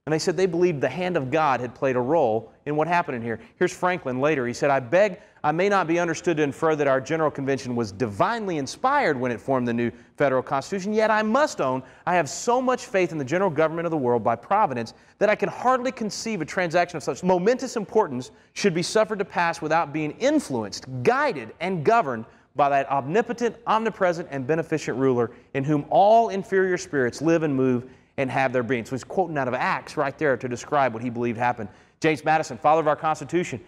and they said they believed the hand of God had played a role in what happened in here. Here's Franklin later. He said, I beg I may not be understood to infer that our General Convention was divinely inspired when it formed the new federal constitution, yet I must own I have so much faith in the general government of the world by providence that I can hardly conceive a transaction of such momentous importance should be suffered to pass without being influenced, guided, and governed by that omnipotent, omnipresent, and beneficent ruler in whom all inferior spirits live and move and have their being. So he's quoting out of Acts right there to describe what he believed happened. James Madison, father of our Constitution,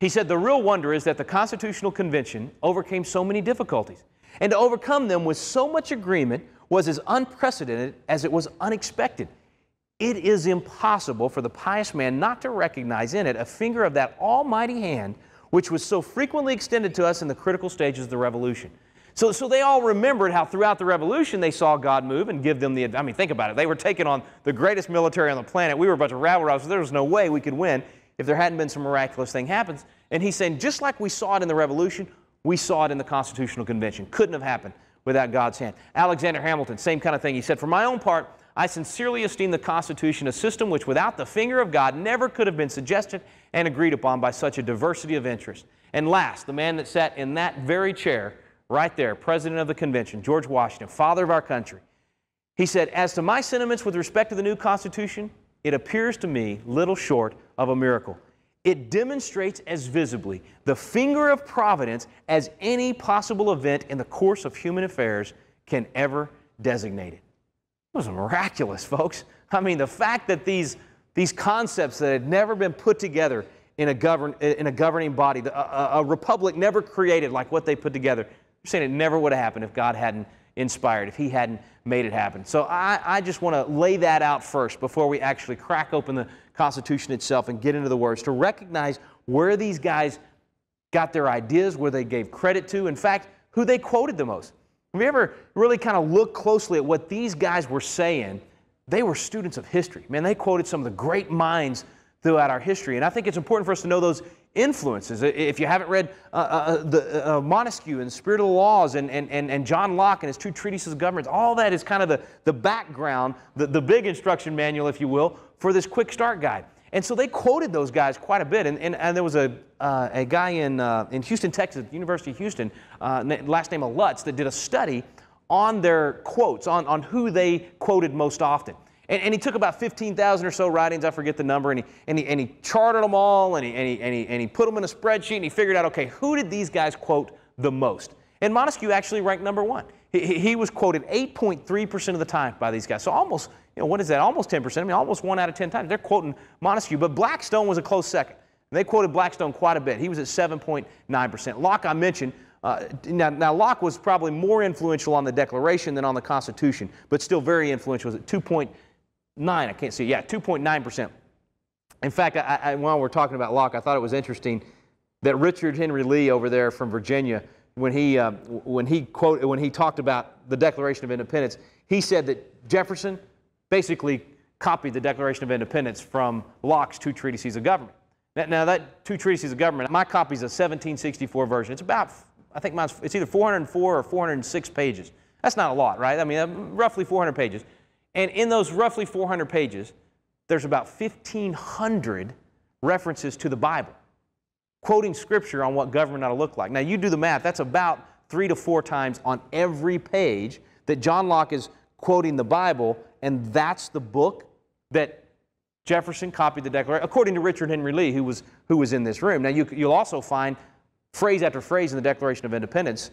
he said, The real wonder is that the Constitutional Convention overcame so many difficulties. And to overcome them with so much agreement was as unprecedented as it was unexpected. It is impossible for the pious man not to recognize in it a finger of that almighty hand which was so frequently extended to us in the critical stages of the revolution. So, so they all remembered how throughout the revolution they saw God move and give them the. I mean, think about it. They were taking on the greatest military on the planet. We were a bunch of rabble rousers. There was no way we could win if there hadn't been some miraculous thing happens. And he's saying, just like we saw it in the revolution, we saw it in the Constitutional Convention. Couldn't have happened without God's hand. Alexander Hamilton, same kind of thing. He said, For my own part, I sincerely esteem the Constitution a system which, without the finger of God, never could have been suggested and agreed upon by such a diversity of interest. And last, the man that sat in that very chair, right there, President of the Convention, George Washington, father of our country, he said, As to my sentiments with respect to the new Constitution, it appears to me little short of a miracle. It demonstrates as visibly the finger of providence as any possible event in the course of human affairs can ever designate it. It was miraculous, folks. I mean, the fact that these, these concepts that had never been put together in a, govern, in a governing body, a, a, a republic never created like what they put together, you're saying it never would have happened if God hadn't inspired, if He hadn't made it happen. So I, I just want to lay that out first before we actually crack open the Constitution itself and get into the words to recognize where these guys got their ideas, where they gave credit to, in fact, who they quoted the most. Have you ever really kind of looked closely at what these guys were saying? They were students of history. Man, they quoted some of the great minds throughout our history. And I think it's important for us to know those influences. If you haven't read uh, uh, uh, the, uh, Montesquieu and Spirit of the Laws and, and, and, and John Locke and his two treatises of government, all that is kind of the, the background, the, the big instruction manual, if you will, for this quick start guide. And so they quoted those guys quite a bit. And, and, and there was a, uh, a guy in, uh, in Houston, Texas, University of Houston, last name of Lutz, that did a study on their quotes, on, on who they quoted most often. And, and, he took about 15,000 or so writings, I forget the number, and he, and he, and he charted them all and he, and, he, and, he, and he put them in a spreadsheet and he figured out, okay, who did these guys quote the most? And Montesquieu actually ranked number one. He, he was quoted 8.3% of the time by these guys. So almost, you know, what is that? Almost 10%. I mean, almost one out of 10 times. They're quoting Montesquieu. But Blackstone was a close second. They quoted Blackstone quite a bit. He was at 7.9%. Locke, I mentioned, uh, now, now, Locke was probably more influential on the Declaration than on the Constitution, but still very influential. Was at 2.9 nine. I can't see. Yeah, 2.9%. In fact, I, I, while we're talking about Locke, I thought it was interesting that Richard Henry Lee over there from Virginia, when he, uh, when he, quote, when he talked about the Declaration of Independence, he said that Jefferson basically copied the Declaration of Independence from Locke's two treatises of government. Now, now that two treatises of government, my copy is a 1764 version. It's about, I think mine's, it's either 404 or 406 pages. That's not a lot, right? I mean, uh, roughly 400 pages. And in those roughly 400 pages, there's about 1,500 references to the Bible, quoting scripture on what government ought to look like. Now, you do the math, that's about three to four times on every page that John Locke is quoting the Bible, and that's the book that Jefferson copied the Declaration, according to Richard Henry Lee, who was, who was in this room. Now, you, you'll also find phrase after phrase in the Declaration of Independence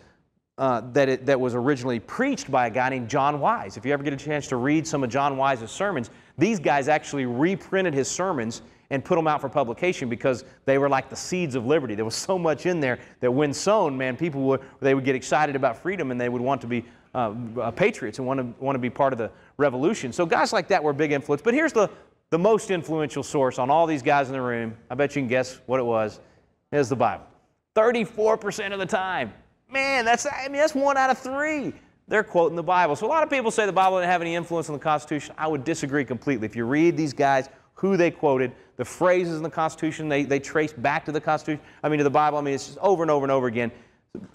uh, that, it, that was originally preached by a guy named John Wise. If you ever get a chance to read some of John Wise's sermons, these guys actually reprinted his sermons and put them out for publication because they were like the seeds of liberty. There was so much in there that when sown, man, people would, they would get excited about freedom and they would want to be uh, uh, patriots and want to, want to be part of the revolution. So guys like that were big influence. But here's the, the most influential source on all these guys in the room. I bet you can guess what it was. Is the Bible. 34% of the time. Man, that's I mean that's one out of three. They're quoting the Bible. So a lot of people say the Bible didn't have any influence on the Constitution. I would disagree completely. If you read these guys, who they quoted, the phrases in the Constitution, they, they trace back to the Constitution, I mean to the Bible. I mean, it's just over and over and over again.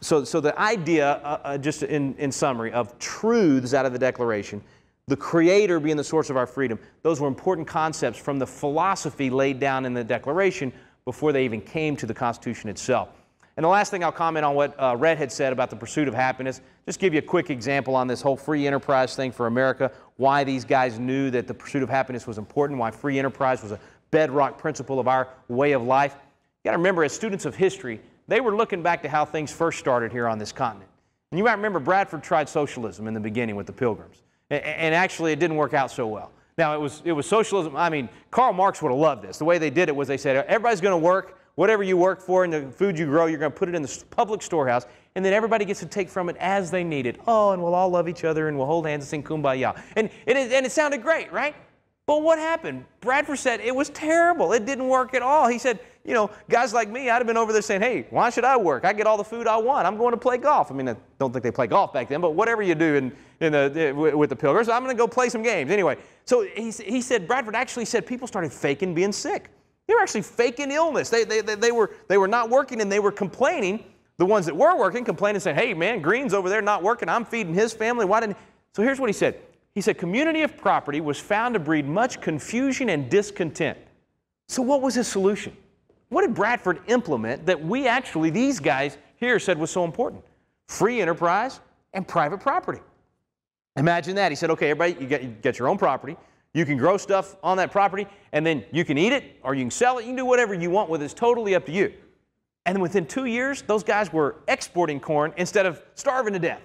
So, so the idea, uh, uh, just in, in summary, of truths out of the Declaration, the Creator being the source of our freedom, those were important concepts from the philosophy laid down in the Declaration before they even came to the Constitution itself. And the last thing I'll comment on what uh, Red had said about the pursuit of happiness, just give you a quick example on this whole free enterprise thing for America, why these guys knew that the pursuit of happiness was important, why free enterprise was a bedrock principle of our way of life. You got to remember, as students of history, they were looking back to how things first started here on this continent. And you might remember Bradford tried socialism in the beginning with the Pilgrims. And, and actually, it didn't work out so well. Now, it was, it was socialism. I mean, Karl Marx would have loved this. The way they did it was they said, everybody's going to work Whatever you work for and the food you grow, you're going to put it in the public storehouse, and then everybody gets to take from it as they need it. Oh, and we'll all love each other and we'll hold hands and sing kumbaya. And, it, and it sounded great, right? But what happened? Bradford said it was terrible. It didn't work at all. He said, you know, guys like me, I'd have been over there saying, hey, why should I work? I get all the food I want. I'm going to play golf. I mean, I don't think they play golf back then, but whatever you do in, in the, with the Pilgrims, I'm going to go play some games. Anyway, so he, he said, Bradford actually said people started faking being sick. They were actually faking illness. They, they, they, they, were, they were not working and they were complaining. The ones that were working complaining, saying, hey, man, Green's over there not working. I'm feeding his family. Why didn't. So here's what he said he said, community of property was found to breed much confusion and discontent. So, what was his solution? What did Bradford implement that we actually, these guys here, said was so important? Free enterprise and private property. Imagine that. He said, okay, everybody, you get, you get your own property. You can grow stuff on that property, and then you can eat it or you can sell it. You can do whatever you want with it. It's totally up to you. And within two years, those guys were exporting corn instead of starving to death.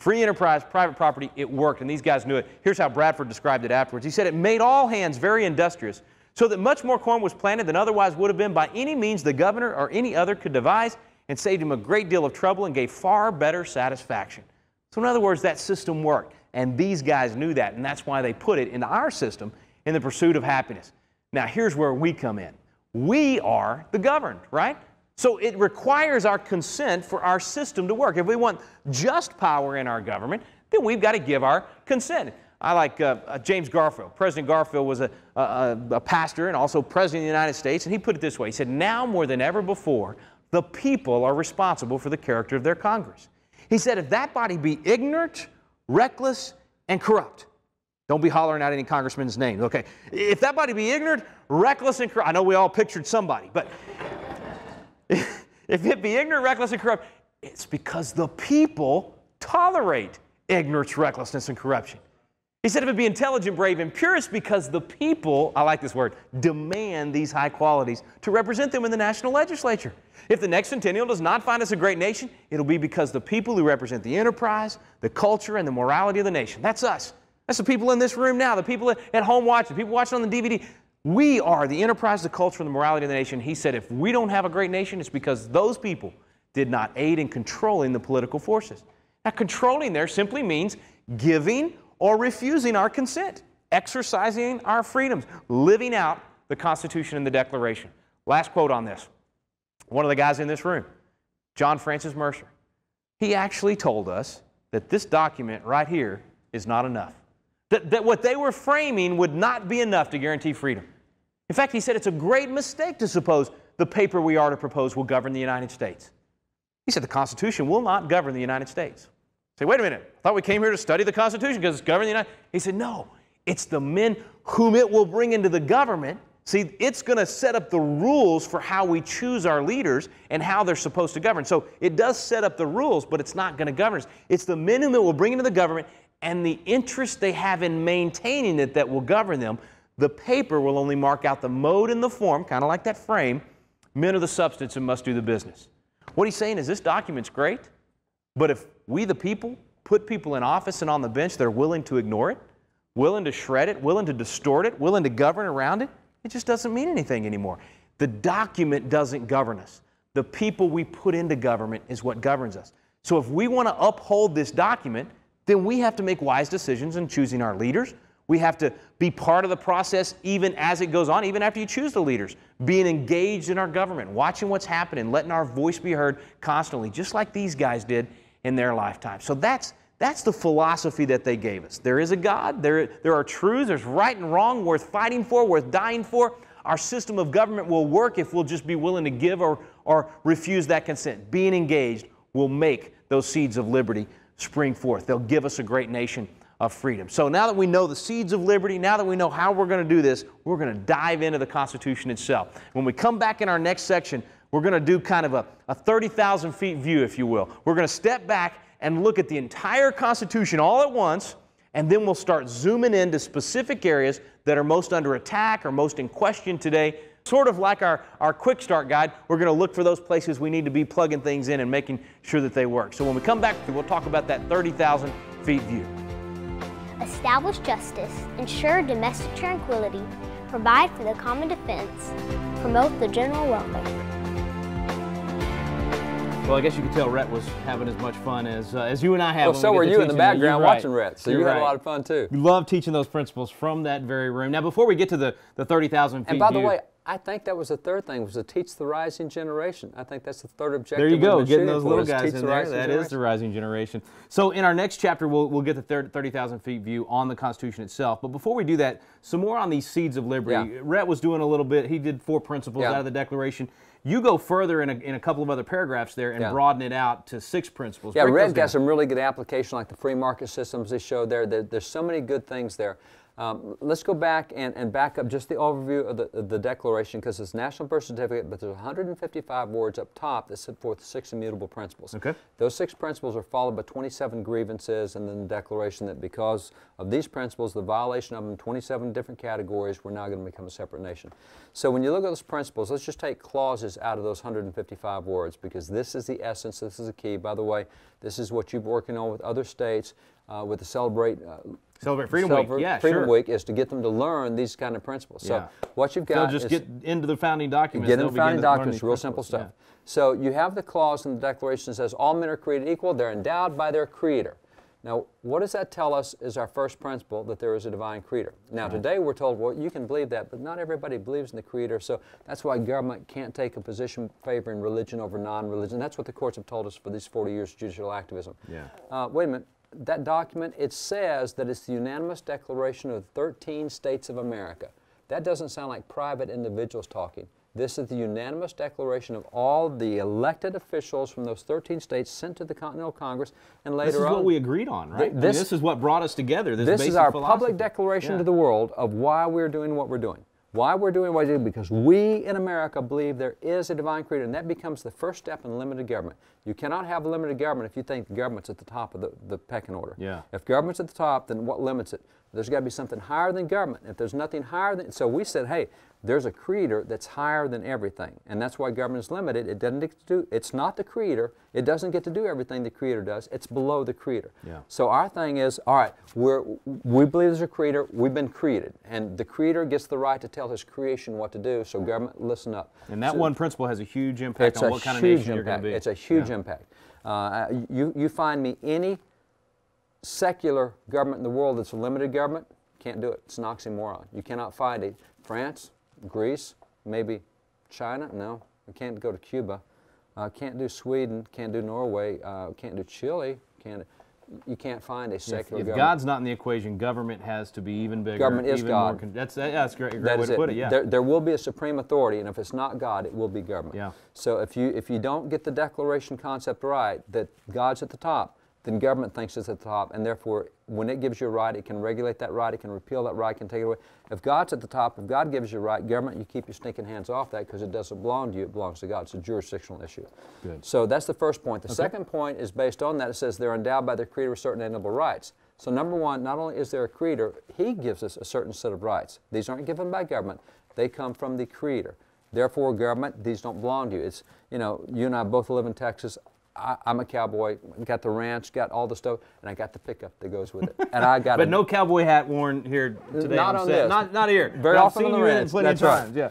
Free enterprise, private property, it worked, and these guys knew it. Here's how Bradford described it afterwards. He said it made all hands very industrious, so that much more corn was planted than otherwise would have been by any means the governor or any other could devise, and saved him a great deal of trouble and gave far better satisfaction. So, in other words, that system worked, and these guys knew that, and that's why they put it into our system in the pursuit of happiness. Now, here's where we come in. We are the governed, right? So it requires our consent for our system to work. If we want just power in our government, then we've got to give our consent. I like uh, uh, James Garfield. President Garfield was a, a, a pastor and also president of the United States, and he put it this way He said, Now more than ever before, the people are responsible for the character of their Congress. He said, If that body be ignorant, reckless, and corrupt, don't be hollering out any congressman's name, okay? If that body be ignorant, reckless, and corrupt, I know we all pictured somebody, but (laughs) if it be ignorant, reckless, and corrupt, it's because the people tolerate ignorance, recklessness, and corruption. He said if it be intelligent, brave, and pure, it's because the people, I like this word, demand these high qualities to represent them in the national legislature. If the next centennial does not find us a great nation, it'll be because the people who represent the enterprise, the culture, and the morality of the nation. That's us. That's the people in this room now, the people at home watching, the people watching on the DVD. We are the enterprise, the culture, and the morality of the nation. He said if we don't have a great nation, it's because those people did not aid in controlling the political forces. Now, controlling there simply means giving or refusing our consent, exercising our freedoms, living out the Constitution and the Declaration. Last quote on this. One of the guys in this room, John Francis Mercer, he actually told us that this document right here is not enough. That, that what they were framing would not be enough to guarantee freedom. In fact, he said it's a great mistake to suppose the paper we are to propose will govern the United States. He said the Constitution will not govern the United States. Say, wait a minute, I thought we came here to study the Constitution because it's governing the United He said, no, it's the men whom it will bring into the government. See, it's going to set up the rules for how we choose our leaders and how they're supposed to govern. So it does set up the rules, but it's not going to govern us. It's the men whom it will bring into the government and the interest they have in maintaining it that will govern them. The paper will only mark out the mode and the form, kind of like that frame. Men are the substance and must do the business. What he's saying is this document's great, but if we, the people, put people in office and on the bench that are willing to ignore it, willing to shred it, willing to distort it, willing to govern around it, it just doesn't mean anything anymore. The document doesn't govern us. The people we put into government is what governs us. So if we want to uphold this document, then we have to make wise decisions in choosing our leaders. We have to be part of the process even as it goes on, even after you choose the leaders. Being engaged in our government, watching what's happening, letting our voice be heard constantly, just like these guys did in their lifetime. So that's that's the philosophy that they gave us. There is a God, there, there are truths, there's right and wrong worth fighting for, worth dying for. Our system of government will work if we'll just be willing to give or, or refuse that consent. Being engaged will make those seeds of liberty spring forth. They'll give us a great nation of freedom. So now that we know the seeds of liberty, now that we know how we're going to do this, we're going to dive into the Constitution itself. When we come back in our next section, we're going to do kind of a, a 30,000 feet view, if you will. We're going to step back and look at the entire Constitution all at once, and then we'll start zooming into specific areas that are most under attack or most in question today Sort of like our, our quick start guide, we're going to look for those places we need to be plugging things in and making sure that they work. So when we come back, we'll talk about that 30,000 feet view. Establish justice, ensure domestic tranquility, provide for the common defense, promote the general welfare. Well, I guess you could tell Rick was having as much fun as uh, as you and I have. Well, so we were you in the teaching that. You're background right. watching Rick, so You're you had right. a lot of fun too. We love teaching those principles from that very room. Now, before we get to the, the 30,000 feet And by the way, I think that was the third thing was to teach the rising generation. I think that's the third objective. there you go, getting those little guys in the there. That is the rising generation. So, in our next chapter, we'll, we'll get the thir- 30,000 feet view on the Constitution itself. But before we do that, some more on these seeds of liberty. Yeah. Rick was doing a little bit. He did four principles Yeah. out of the Declaration. You go further in a, in a couple of other paragraphs there and Yeah. broaden it out to six principles. Yeah, Break Red's got some really good application, like the free market systems they showed there. there there's so many good things there. Um, let's go back and, and back up just the overview of the, of the Declaration because it's National Birth Certificate, but there's 155 words up top that set forth six immutable principles. Okay. Those six principles are followed by 27 grievances, and then the declaration that because of these principles, the violation of them 27 different categories, we're now going to become a separate nation. So when you look at those principles, let's just take clauses out of those 155 words because this is the essence, this is the key. By the way, this is what you're working on with other states uh, with the Celebrate. Uh, Celebrate Freedom Week. Celebrate Yeah, Freedom sure. Week is to get them to learn these kind of principles. Yeah. So what you've got They'll just is get into the founding documents. Get in they'll the founding documents, real simple stuff. So you have the clause in the Declaration that says all men are created equal. They're endowed by their Creator. Now, what does that tell us is our first principle that there is a divine Creator. Now, today we're told, well, you can believe that, but not everybody believes in the Creator. So that's why government can't take a position favoring religion over non-religion. That's what the courts have told us for these 40 years of judicial activism. Yeah. Uh, wait a minute. That document, it says that it's the unanimous declaration of the 13 states of America. That doesn't sound like private individuals talking. This is the unanimous declaration of all the elected officials from those 13 states sent to the Continental Congress and later on. This is on. what we agreed on, right? I mean, this- this is what brought us together. This, this is our philosophy. public declaration Yeah. to the world of why we're doing what we're doing. Why we're doing what we do because we in America believe there is a divine creator, and that becomes the first step in limited government. You cannot have limited government if you think the government's at the top of the, the pecking order. Yeah. If government's at the top, then what limits it? There's got to be something higher than government. If there's nothing higher than, so we said, hey, there's a creator that's higher than everything, and that's why government is limited. It doesn't get to do. It's not the creator. It doesn't get to do everything the creator does. It's below the creator. Yeah. So our thing is, all right, we're, we believe there's a creator, we've been created, and the creator gets the right to tell his creation what to do, so government, listen up. And that So one principle has a huge impact on what kind of nation you're going to be. It's a huge Yeah. impact. Uh, you, you find me any secular government in the world that's a limited government, can't do it. It's an oxymoron. You cannot find it. France, Greece, maybe China, no. We can't go to Cuba. Uh, can't do Sweden, can't do Norway, uh, can't do Chile, can't, you can't find a If, secular if government. God's not in the equation, government has to be even bigger. Government is even More God. con- that's yeah, that's a great, great That way to it. put it. Yeah. There, there will be a supreme authority, and if it's not God, it will be government. Yeah. So if you if you don't get the declaration concept right, that God's at the top, then government thinks it's at the top, and therefore, when it gives you a right, it can regulate that right, it can repeal that right, it can take it away. If God's at the top, if God gives you a right, government, you keep your stinking hands off that because it doesn't belong to you, it belongs to God. It's a jurisdictional issue. Good. So that's the first point. The second point is based on that. It says they're endowed by their Creator with certain inalienable rights. So number one, not only is there a Creator, He gives us a certain set of rights. These aren't given by government. They come from the Creator. Therefore, government, these don't belong to you. It's, you know, you and I both live in Texas. I, I'm a cowboy, got the ranch, got all the stuff, and I got the pickup that goes with it. (laughs) And I got but a, no cowboy hat worn here today. Not on on this. Not not here. Very I've often seen on the ranch. That's right. times. Yeah.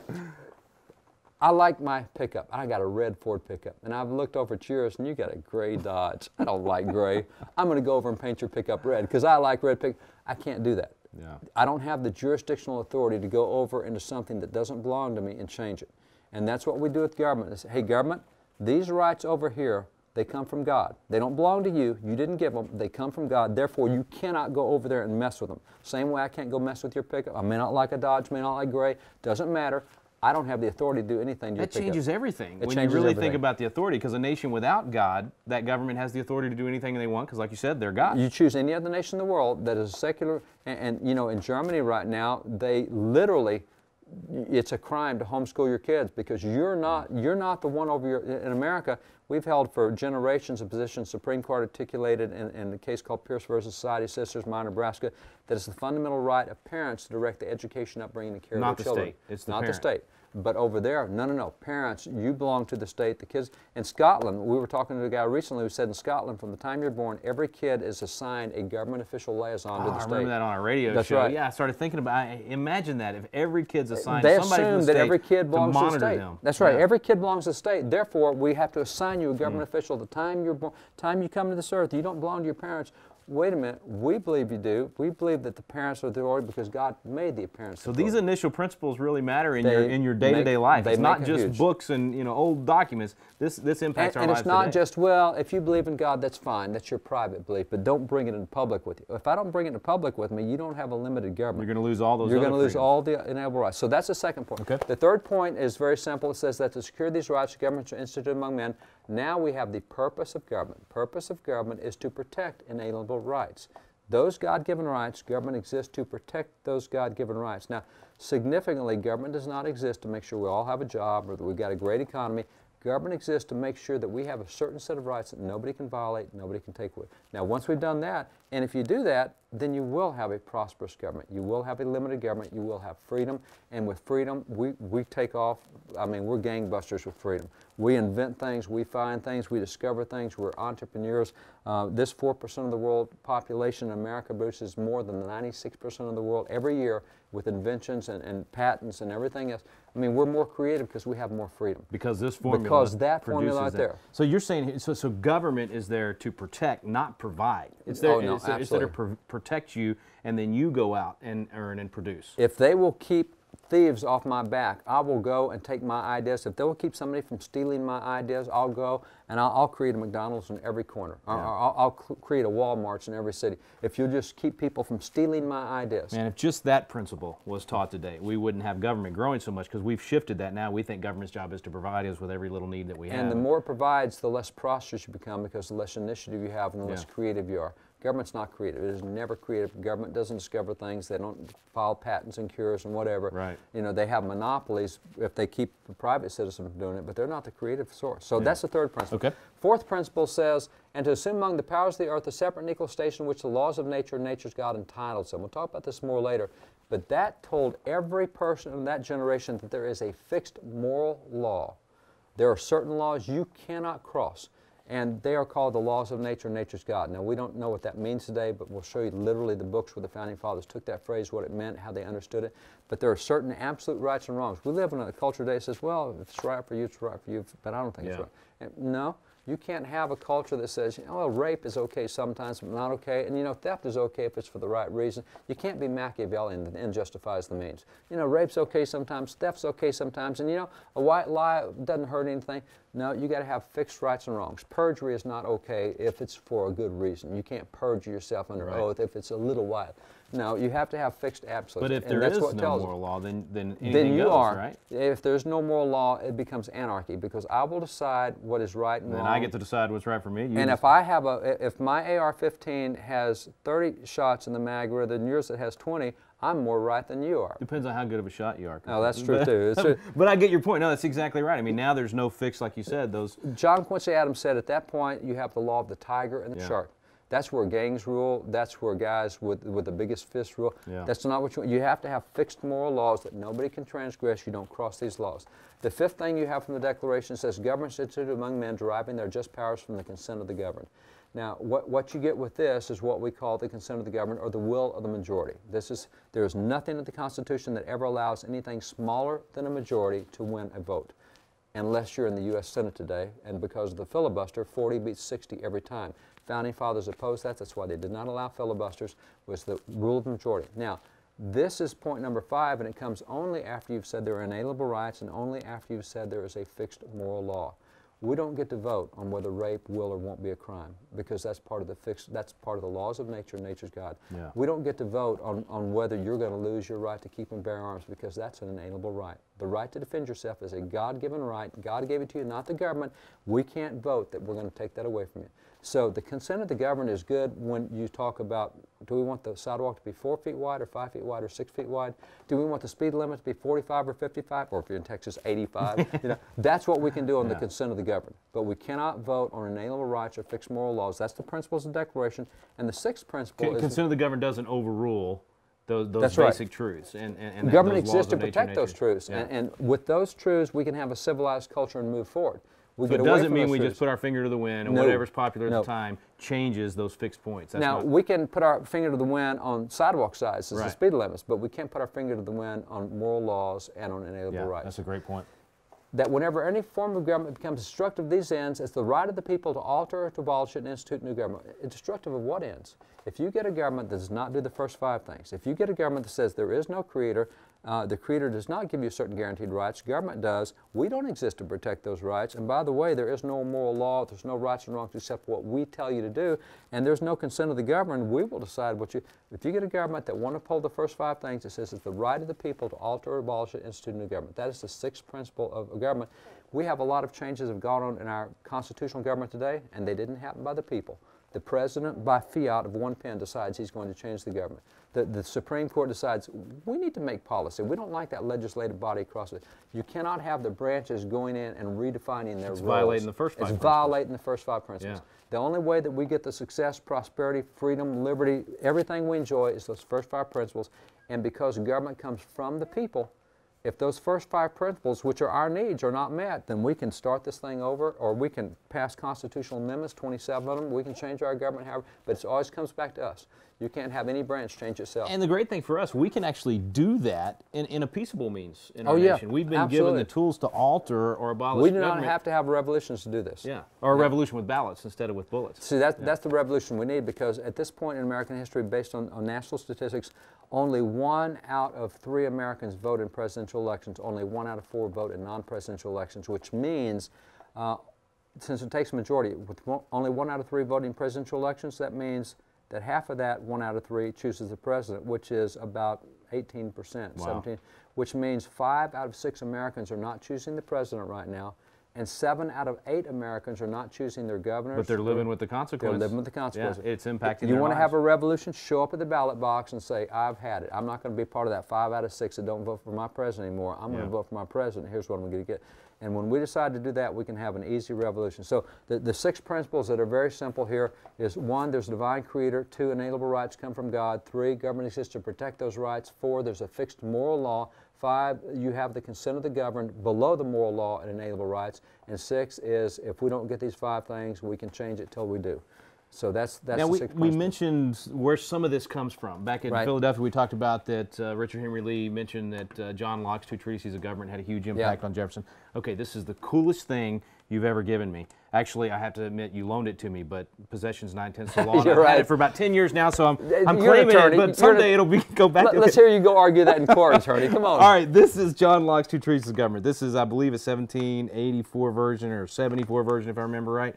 I like my pickup. I got a red Ford pickup, and I've looked over at yours, and you got a gray Dodge. I don't like gray. (laughs) I'm going to go over and paint your pickup red because I like red pick. I can't do that. Yeah. I don't have the jurisdictional authority to go over into something that doesn't belong to me and change it. And that's what we do with government. Is, hey, government, these rights over here, they come from God. They don't belong to you. You didn't give them. They come from God. Therefore, you cannot go over there and mess with them. Same way I can't go mess with your pickup. I may not like a Dodge, may not like gray. Doesn't matter. I don't have the authority to do anything to your That changes everything It when changes you really everything. think about the authority. Because a nation without God, that government has the authority to do anything they want. Because, like you said, they're God. You choose any other nation in the world that is secular, and, and you know, in Germany right now, they literally, it's a crime to homeschool your kids because you're not, you're not the one over your. In America, we've held for generations a position Supreme Court articulated in, in the case called Pierce versus Society of Sisters, Meyer, Nebraska, that it's the fundamental right of parents to direct the education, upbringing, and care Not of the their children. state. It's the not parent. the state. But over there, no, no, no. Parents, you belong to the state. The kids in Scotland, we were talking to a guy recently who said in Scotland, from the time you're born, every kid is assigned a government official liaison Oh, to the I state. remember that on our radio That's show. right. Yeah, I started thinking about. I, imagine that if every kid's assigned They somebody from the that state every kid belongs to, monitor the state. them. That's right. Yeah. Hmm. Every kid belongs to the state. Therefore, we have to assign you a government official the time you're born, time you come to this earth. You don't belong to your parents. Wait a minute. We believe you do. We believe that the parents are the authority because God made the parents. So the these initial principles really matter in your in your day-to-day make- life. they It's not a just huge- books and you know old documents. This this impacts and, our and lives it's not today. just well if you believe in god that's fine that's your private belief but don't bring it in public with you if i don't bring it in public with me you don't have a limited government You're going to lose all those. you're going to lose all the inalienable rights so that's the second point Okay. the third point is very simple it says that to secure these rights governments are instituted among men now we have the purpose of government purpose of government is to protect inalienable rights. Those god-given rights government exists to protect those god-given rights. Now significantly government does not exist to make sure we all have a job or that we've got a great economy. Government exists to make sure that we have a certain set of rights that nobody can violate, nobody can take away. Now, once we've done that, and if you do that, then you will have a prosperous government. You will have a limited government. You will have freedom. And with freedom, we, we take off. I mean, we're gangbusters with freedom. We invent things, we find things, we discover things, we're entrepreneurs. Uh, this 4% of the world population in America produces more than 96% of the world every year with inventions and, and patents and everything else. I mean, we're more creative because we have more freedom. because this formula Because that formula that. there. So you're saying so so government is there to protect, not provide. It's there, Oh, no, it's there, it's there to absolutely. Protect you, and then you go out and earn and produce. If they will keep thieves off my back, I will go and take my ideas. If they will keep somebody from stealing my ideas, I'll go and I'll, I'll create a McDonald's in every corner. Or I'll, I'll create a Walmart's in every city. If you'll just keep people from stealing my ideas. And if just that principle was taught today, we wouldn't have government growing so much because we've shifted that now. We think government's job is to provide us with every little need that we have. And the more it provides, the less prosperous you become because the less initiative you have and the less creative you are. Government's not creative. It is never creative. Government doesn't discover things. They don't file patents and cures and whatever. Right. You know, they have monopolies if they keep the private citizen from doing it, but they're not the creative source. So that's the third principle. Okay. Fourth principle says, and to assume among the powers of the earth a separate and equal station which the laws of nature and nature's God entitles them. We'll talk about this more later. But that told every person in that generation that there is a fixed moral law. There are certain laws you cannot cross, and they are called the laws of nature and nature's God. Now, we don't know what that means today, but we'll show you literally the books where the founding fathers took that phrase, what it meant, how they understood it. But there are certain absolute rights and wrongs. We live in a culture today that says, well, if it's right for you, it's right for you, but I don't think it's right. And no, you can't have a culture that says, oh, well, rape is okay sometimes, but not okay. And you know, theft is okay if it's for the right reason. You can't be Machiavellian. The end justifies the means. You know, rape's okay sometimes, theft's okay sometimes, and you know, a white lie doesn't hurt anything. No, you got to have fixed rights and wrongs. Perjury is not okay if it's for a good reason. You can't perjure yourself under Right. oath if it's a little while. No, you have to have fixed absolutes. but if and that's is what no moral law, then then anything then you goes, are. right? If there's no moral law, it becomes anarchy because I will decide what is right and Then wrong. I get to decide what's right for me. And if I have a, if my AR-15 has 30 shots in the mag rather than yours that has 20, I'm more right than you are. Depends on how good of a shot you are. Oh, that's true too. (laughs) It's true. but I get your point. No, that's exactly right. I mean, now there's no fix, like you said. Those John Quincy Adams said at that point you have the law of the tiger and the Yeah. shark. That's where gangs rule. That's where guys with, with the biggest fists rule. Yeah. That's not what you You have to have fixed moral laws that nobody can transgress. You don't cross these laws. The fifth thing you have from the Declaration says governments instituted among men deriving their just powers from the consent of the governed. Now, what, what you get with this is what we call the consent of the governed or the will of the majority. This is, there is nothing in the Constitution that ever allows anything smaller than a majority to win a vote unless you're in the U.S. Senate today. And because of the filibuster, 40 beats 60 every time. Founding fathers opposed that. That's why they did not allow filibusters. Was the rule of majority. Now, this is point number five, and it comes only after you've said there are inalienable rights, and only after you've said there is a fixed moral law. We don't get to vote on whether rape will or won't be a crime because that's part of the fixed. That's part of the laws of nature. Nature's God. Yeah. We don't get to vote on, on whether you're going to lose your right to keep and bear arms because that's an inalienable right. The right to defend yourself is a God-given right. God gave it to you, not the government. We can't vote that we're going to take that away from you. So the consent of the governed is good when you talk about do we want the sidewalk to be four feet wide or five feet wide or six feet wide? Do we want the speed limit to be 45 or 55 or if you're in Texas 85? (laughs) you know, that's what we can do on the consent of the governed. But we cannot vote on inalienable rights or fixed moral laws. That's the principles of the Declaration. And the sixth principle Con- is consent of the government doesn't overrule those, those That's right. basic truths. And, and, and government exists to of nature, protect those truths, Yeah. and, and with those truths, we can have a civilized culture and move forward. We So it doesn't mean we just put our finger to the wind and No. whatever's popular at No. the time changes those fixed points. That's now we can put our finger to the wind on sidewalk sizes Right. and speed limits, but we can't put our finger to the wind on moral laws and on inalienable yeah, rights. that's a great point. that whenever any form of government becomes destructive of these ends, it's the right of the people to alter or to abolish it and institute a new government. It's destructive of what ends? If you get a government that does not do the first five things, if you get a government that says there is no creator, uh, the creator does not give you certain guaranteed rights, government does, we don't exist to protect those rights. And by the way, there is no moral law, there's no rights and wrongs except what we tell you to do, and there's no consent of the government. We will decide what you, if you get a government that won't uphold the first five things, it says it's the right of the people to alter or abolish it, institute a new government. That is the sixth principle of government. We have a lot of changes that have gone on in our constitutional government today, and they didn't happen by the people. The president, by fiat of one pen, decides he's going to change the government. The, the Supreme Court decides we need to make policy. We don't like that legislative body across it. You cannot have the branches going in and redefining their It's roles. violating the first five It's principles. violating the first five principles. Yeah. The only way that we get the success, prosperity, freedom, liberty, everything we enjoy is those first five principles. And because government comes from the people, if those first five principles, which are our needs, are not met, then we can start this thing over or we can pass constitutional amendments, 27 of them. We can change our government, however, but it always comes back to us. You can't have any branch change itself. And the great thing for us, we can actually do that in, in a peaceable means in Oh, our yeah, nation. We've been absolutely. given the tools to alter or abolish we do not government. have to have revolutions to do this. Yeah, or a revolution with ballots instead of with bullets. See, that, that's the revolution we need because at this point in American history, based on, on national statistics, only one out of three Americans vote in presidential elections. Only one out of four vote in non-presidential elections, which means, uh, since it takes a majority, with one, only one out of three voting in presidential elections, that means that half of that, one out of three, chooses the president, which is about 18 percent, Wow. 17, which means five out of six Americans are not choosing the president right now, and seven out of eight Americans are not choosing their governors. But they're living with the consequences. they're living with the consequences. Yeah, it's impacting You want to have a revolution? Show up at the ballot box and say, "I've had it. I'm not going to be part of that five out of six that don't vote for my president anymore. I'm going to vote for my president. Here's what I'm going to get." And when we decide to do that, we can have an easy revolution. So the, the six principles that are very simple here is one, there's a divine creator. Two, inalienable rights come from God. Three, government exists to protect those rights. Four, there's a fixed moral law. Five, you have the consent of the governed below the moral law and inalienable rights. And six is if we don't get these five things, we can change it till we do. So that's that's now the we, six we mentioned where some of this comes from. Back in Right. Philadelphia, we talked about that uh, Richard Henry Lee mentioned that uh, John Locke's two treatises of government had a huge impact on Jefferson. Okay, this is the coolest thing you've ever given me. Actually, I have to admit, you loaned it to me, but possession's nine tenths of the law. (laughs) I've had it for about ten years now, so I'm, uh, I'm You're claiming it. But someday it'll be (laughs) go back. Let, to us hear you go argue that in court, attorney. Come on. (laughs) All right, this is John Locke's Two Treatises of Government. This is, I believe, a 1784 version or 74 version, if I remember right.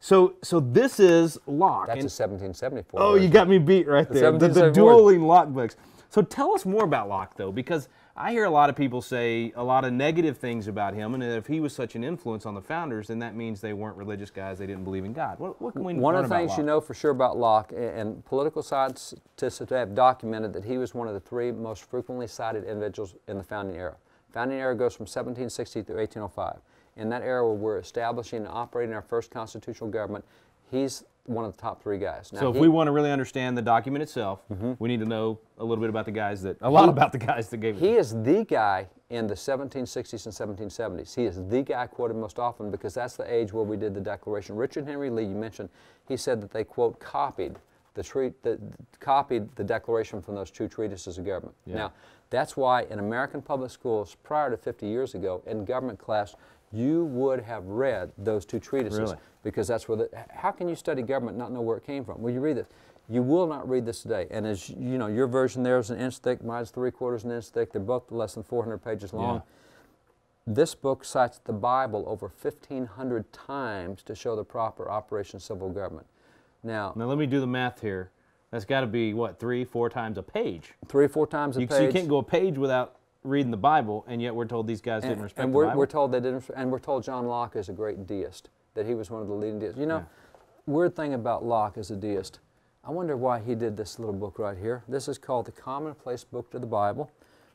So, so this is Locke. That's and- a 1774. Oh, you got me beat right there. The, the 1774. dueling Locke books. So tell us more about Locke, though, because I hear a lot of people say a lot of negative things about him, and if he was such an influence on the founders, then that means they weren't religious guys. They didn't believe in God. What, what can we One of the things you know for sure about Locke, and political scientists have documented that he was one of the three most frequently cited individuals in the founding era. Founding era goes from 1760 through 1805. In that era where we're establishing and operating our first constitutional government, he's one of the top three guys. Now, So if he- we want to really understand the document itself, mm-hmm. we need to know a little bit about the guys that, a lot about the guys that gave it. He is the guy in the 1760s and 1770s. He is the guy quoted most often because that's the age where we did the Declaration. Richard Henry Lee, you mentioned, he said that they quote copied the treat, the, copied the Declaration from those two treatises of government. Yeah. Now, that's why in American public schools prior to 50 years ago, in government class, you would have read those two treatises Really? because that's where the, how can you study government and not know where it came from? Well, you read this. You will not read this today. And as you know, your version there is an inch thick, mine's three quarters an inch thick. They're both less than 400 pages long. This book cites the Bible over 1,500 times to show the proper operation of civil government. Now, Now let me do the math here. That's got to be what three, four times a page. three or four times a You, page. so you can't go a page without reading the Bible, and yet we're told these guys didn't respect and the we're, Bible. we're told they didn't, and we're told John Locke is a great deist, that he was one of the leading deists. You know, weird thing about Locke as a deist, I wonder why he did this little book right here. This is called the Commonplace Book to the Bible.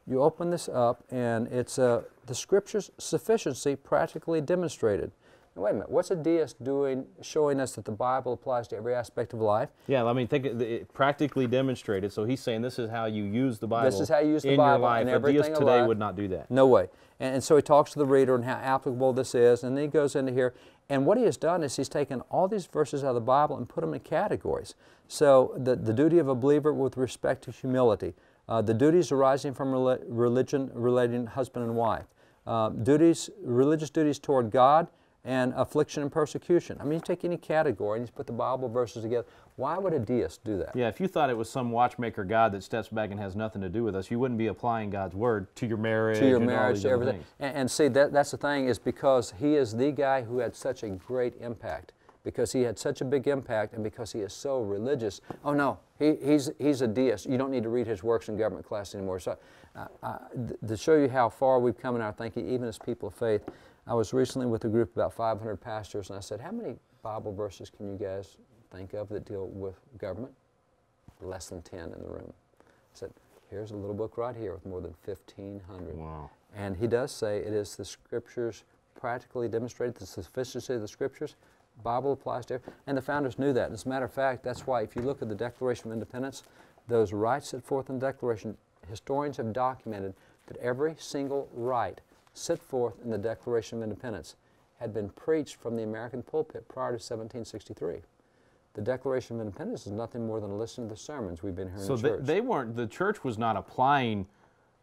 You open this up, and it's uh, the Scripture's sufficiency practically demonstrated. Wait a minute, what's a deist doing, showing us that the Bible applies to every aspect of life? Yeah, I mean, think it, it practically demonstrated. So he's saying this is how you use the Bible. This is how you use the in Bible your life. in a deist today life. would not do that. No way. And, and so he talks to the reader and how applicable this is, and then he goes into here. And what he has done is he's taken all these verses out of the Bible and put them in categories. So the, the duty of a believer with respect to humility, uh, the duties arising from religion relating husband and wife, uh, duties, religious duties toward God, and affliction and persecution. I mean, you take any category and you put the Bible verses together. Why would a deist do that? Yeah, if you thought it was some watchmaker God that steps back and has nothing to do with us, you wouldn't be applying God's word to your marriage. to your and all marriage, everything. And, and see, that, that's the thing is because he is the guy who had such a great impact, because he had such a big impact, and because he is so religious. Oh no, he, he's he's a deist. You don't need to read his works in government class anymore. So, uh, uh, th- to show you how far we've come in our thinking, even as people of faith, I was recently with a group of about 500 pastors, and I said, "How many Bible verses can you guys think of that deal with government?" Less than 10 in the room. I said, "Here's a little book right here with more than 1,500." Wow. And he does say it is the scriptures practically demonstrated the sufficiency of the scriptures. Bible applies to every, and the founders knew that. As a matter of fact, that's why if you look at the Declaration of Independence, those rights set forth in the Declaration, historians have documented that every single right set forth in the Declaration of Independence had been preached from the American pulpit prior to 1763. The Declaration of Independence is nothing more than a listen to the sermons we've been hearing So in they, church. they weren't, the church was not applying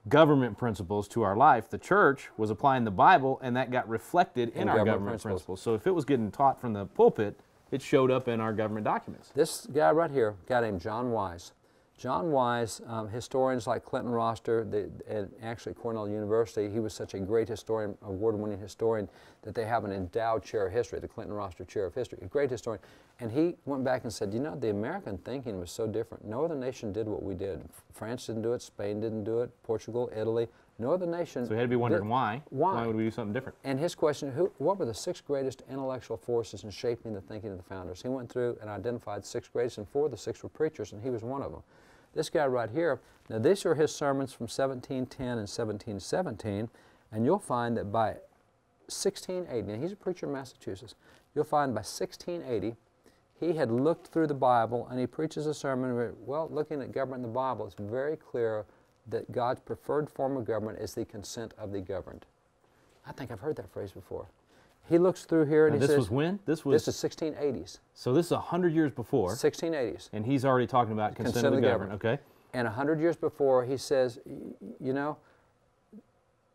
government principles to our life. The church was applying the Bible, and that got reflected in, In our government government principles. principles. So if it was getting taught from the pulpit, it showed up in our government documents. This guy right here, a guy named John Wise. John Wise, um, historians like Clinton Rossiter, the, and actually Cornell University, he was such a great historian, award-winning historian, that they have an endowed chair of history, the Clinton Rossiter Chair of History, a great historian. And he went back and said, you know, the American thinking was so different. No other nation did what we did. France didn't do it, Spain didn't do it, Portugal, Italy, no other nation. So we had to be wondering did- why. Why? would we do something different? And his question, who, what were the six greatest intellectual forces in shaping the thinking of the founders? He went through and identified six greatest, and four of the six were preachers, and he was one of them. This guy right here, now these are his sermons from 1710 and 1717, and you'll find that by 1680, and he's a preacher in Massachusetts, you'll find by 1680, he had looked through the Bible and he preaches a sermon well, looking at government in the Bible, it's very clear that God's preferred form of government is the consent of the governed. I think I've heard that phrase before. He looks through here and And he this says, was when? This was This is 1680s. so. This is hundred years before, 1680s. and he's already talking about consent, of the, government. Okay. And 100 years before, he says, y- you know,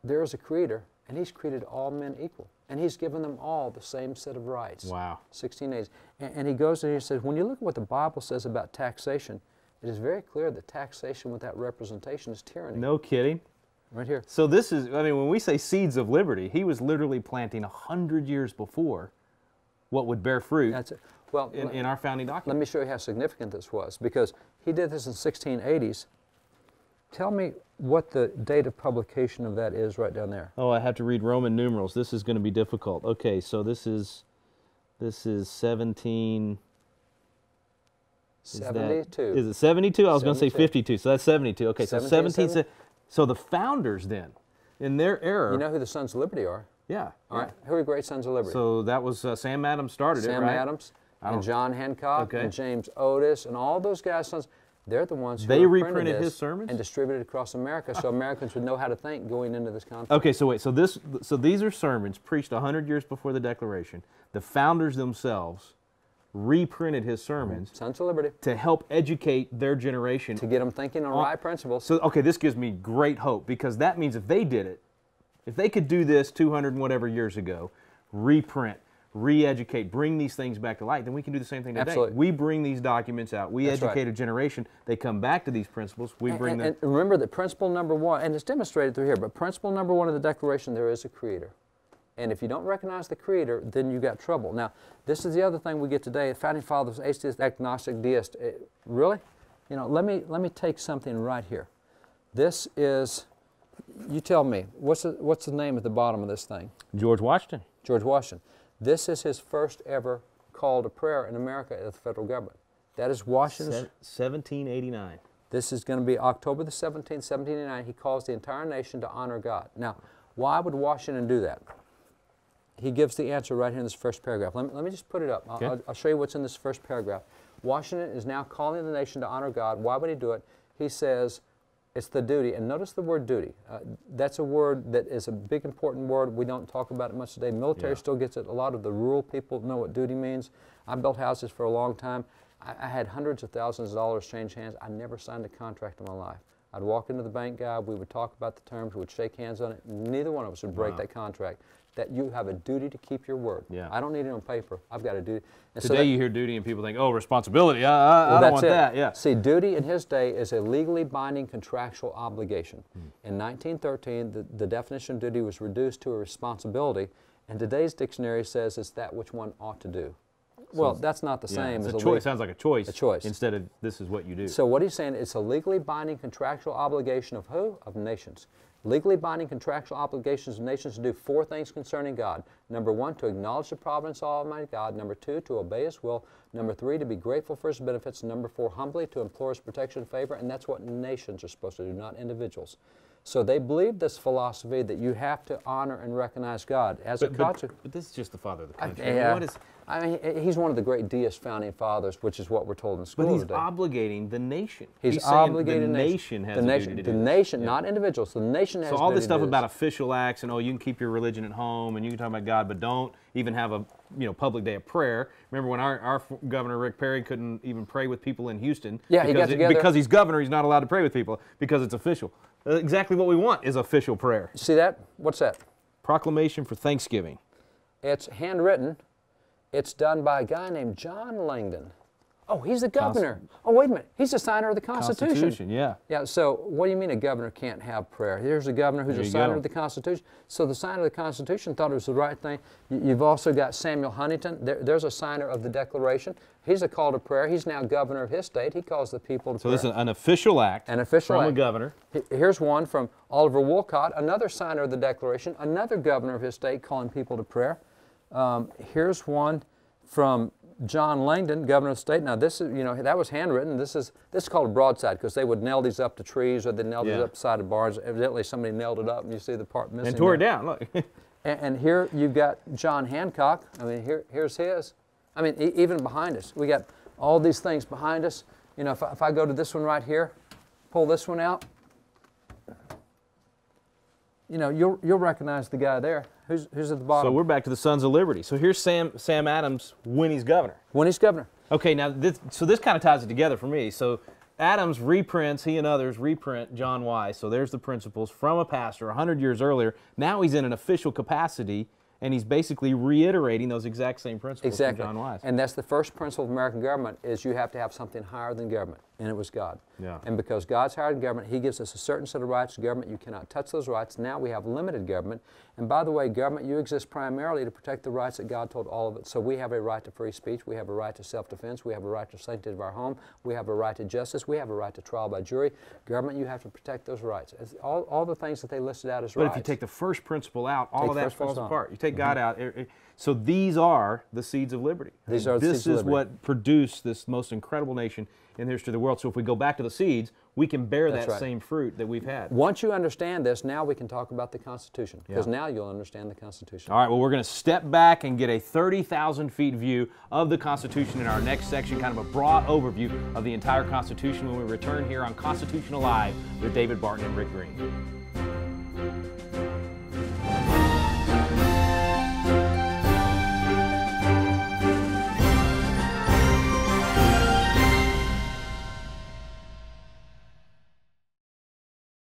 there is a creator, and he's created all men equal. And he's given them all the same set of rights. Wow. 1680s. And, and he goes and he says, when you look at what the Bible says about taxation, it is very clear that taxation without representation is tyranny. No kidding. Right here. So this is, I mean, when we say seeds of liberty, he was literally planting a hundred years before what would bear fruit That's it. Well, in, let- in our founding document. Let me show you how significant this was because he did this in 1680s. Tell me what the date of publication of that is right down there. Oh, I have to read Roman numerals. This is going to be difficult. Okay, so this is, this is 17. Is 72. Is it 72? I was going to say 52. So that's 72. Okay, so 17. 17, So the founders then, in their era. You know who the Sons of Liberty are? yeah. All right. Who are great Sons of Liberty? So that was uh, Sam Adams started it, Sam right? Adams and John Hancock Okay. and James Otis and all those guys' sons. They're the ones who They reprinted his sermons? and distributed across America so (laughs) Americans would know how to think going into this conflict. Okay, so wait. So this, so these are sermons preached hundred years before the Declaration. The founders themselves reprinted his sermons mm, Sons of Liberty to help educate their generation. to get them thinking on right principles. So okay, this gives me great hope because that means if they did it, if they could do this 200 and whatever years ago, reprint, re-educate, bring these things back to light, then we can do the same thing today. Absolutely. We bring these documents out. We That's right. educate a generation. They come back to these principles. We bring and, them. and remember that principle number one, and it's demonstrated through here, but principle number one of the Declaration, there is a Creator. And if you don't recognize the Creator, then you got trouble. Now, this is the other thing we get today. Founding fathers, atheist, agnostic, deist. Eh, really? You know, let me let me take something right here. This is, you tell me, what's the, what's the name at the bottom of this thing? George Washington. George Washington. This is his first ever call to prayer in America at the federal government. That is Washington's. Se- 1789. This is going to be October the 17th, 1789. He calls the entire nation to honor God. Now, why would Washington do that? He gives the answer right here in this first paragraph. Let me, let me just put it up. I'll, Okay. I'll, I'll show you what's in this first paragraph. Washington is now calling the nation to honor God. Why would he do it? He says it's the duty, and notice the word duty. Uh, that's a word that is a big, important word. We don't talk about it much today. Military Yeah. still gets it. A lot of the rural people know what duty means. I built houses for a long time. I, I had hundreds of thousands of dollars change hands. I never signed a contract in my life. I'd walk into the bank guy, we would talk about the terms, we would shake hands on it. Neither one of us would break Wow. that contract. That you have a duty to keep your word. Yeah. I don't need it on paper. I've got a duty. And so Today that- you hear duty and people think, oh, responsibility. I, I, I don't that's want it. that. Yeah. See, duty in his day is a legally binding contractual obligation. Hmm. In 1913, the, the definition of duty was reduced to a responsibility, and today's dictionary says it's that which one ought to do. Well, that's not the Yeah, same it's as a choice. Sounds like a choice. A choice. Instead of this is what you do. So what he's saying, it's a legally binding contractual obligation of who? Of nations. Legally binding contractual obligations of nations to do four things concerning God. Number one, to acknowledge the providence of Almighty God. Number two, to obey His will. Number three, to be grateful for His benefits. Number four, humbly to implore His protection and favor. And that's what nations are supposed to do, not individuals. So they believe this philosophy that you have to honor and recognize God as but, a but, but this is just the father of the country. I yeah. what is, I mean, he's one of the great deist founding fathers, which is what we're told in school but he's today. obligating the nation. He's, saying obligated the nation has the nation, the nation, Yeah. not individuals. The nation has. So all this stuff about official acts and oh, you can keep your religion at home and you can talk about God, but don't even have a you know public day of prayer. Remember when our, our governor Rick Perry couldn't even pray with people in Houston? Yeah, he got because it- together- because he's governor. He's not allowed to pray with people because it's official. Uh, exactly what we want is official prayer. See that? What's that? Proclamation for Thanksgiving. It's handwritten. It's done by a guy named John Langdon. Oh, he's the governor. oh, wait a minute. He's a signer of the Constitution. Constitution, yeah. Yeah, so what do you mean a governor can't have prayer? Here's a governor who's There a signer go. of the Constitution. So the signer of the Constitution thought it was the right thing. You- You've also got Samuel Huntington. There, there's a signer of the Declaration. He's a call to prayer. He's now governor of his state. He calls the people to So prayer. this is an official act An official from a governor. Here's one from Oliver Wolcott, another signer of the Declaration, another governor of his state calling people to prayer. Um, here's one from John Langdon, governor of the state. Now this is, you know, that was handwritten. This is this is called a broadside because they would nail these up to trees or they nailed these Yeah. up the side of bars. Evidently somebody nailed it up and you see the part missing. And tore it down. Look. (laughs) And, and here you've got John Hancock. I mean, here, here's his. I mean, e- even behind us, we got all these things behind us. You know, if I, if I go to this one right here, pull this one out, you know, you'll, you'll recognize the guy there. Who's, who's at the so we're back to the Sons of Liberty. So here's Sam Sam Adams when he's governor. when he's governor. Okay, now this, so this kind of ties it together for me. So Adams reprints, he and others reprint John Wise. So there's the principles from a pastor 100 years earlier. Now he's in an official capacity, and he's basically reiterating those exact same principles Exactly. from John Wise. And that's the first principle of American government is you have to have something higher than government, and it was God. Yeah. And because God's higher than government, He gives us a certain set of rights government. You cannot touch those rights. Now we have limited government. And by the way, government, you exist primarily to protect the rights that God told all of it. So we have a right to free speech. We have a right to self-defense. We have a right to sanctity of our home. We have a right to justice. We have a right to trial by jury. Government, you have to protect those rights. It's all, all the things that they listed out as but rights. if you take the first principle out, all of that falls out. apart. You take mm-hmm. God out. it- it- so these are the seeds of liberty. These are the this seeds of is what produced this most incredible nation in the history of the world. So if we go back to the seeds, we can bear That's that right. same fruit that we've had. Once you understand this, now we can talk about the Constitution. Because Yeah. now you'll understand the Constitution. All right, well, we're going to step back and get a 30,000 feet view of the Constitution in our next section, kind of a broad overview of the entire Constitution when we return here on Constitution Alive with David Barton and Rick Green.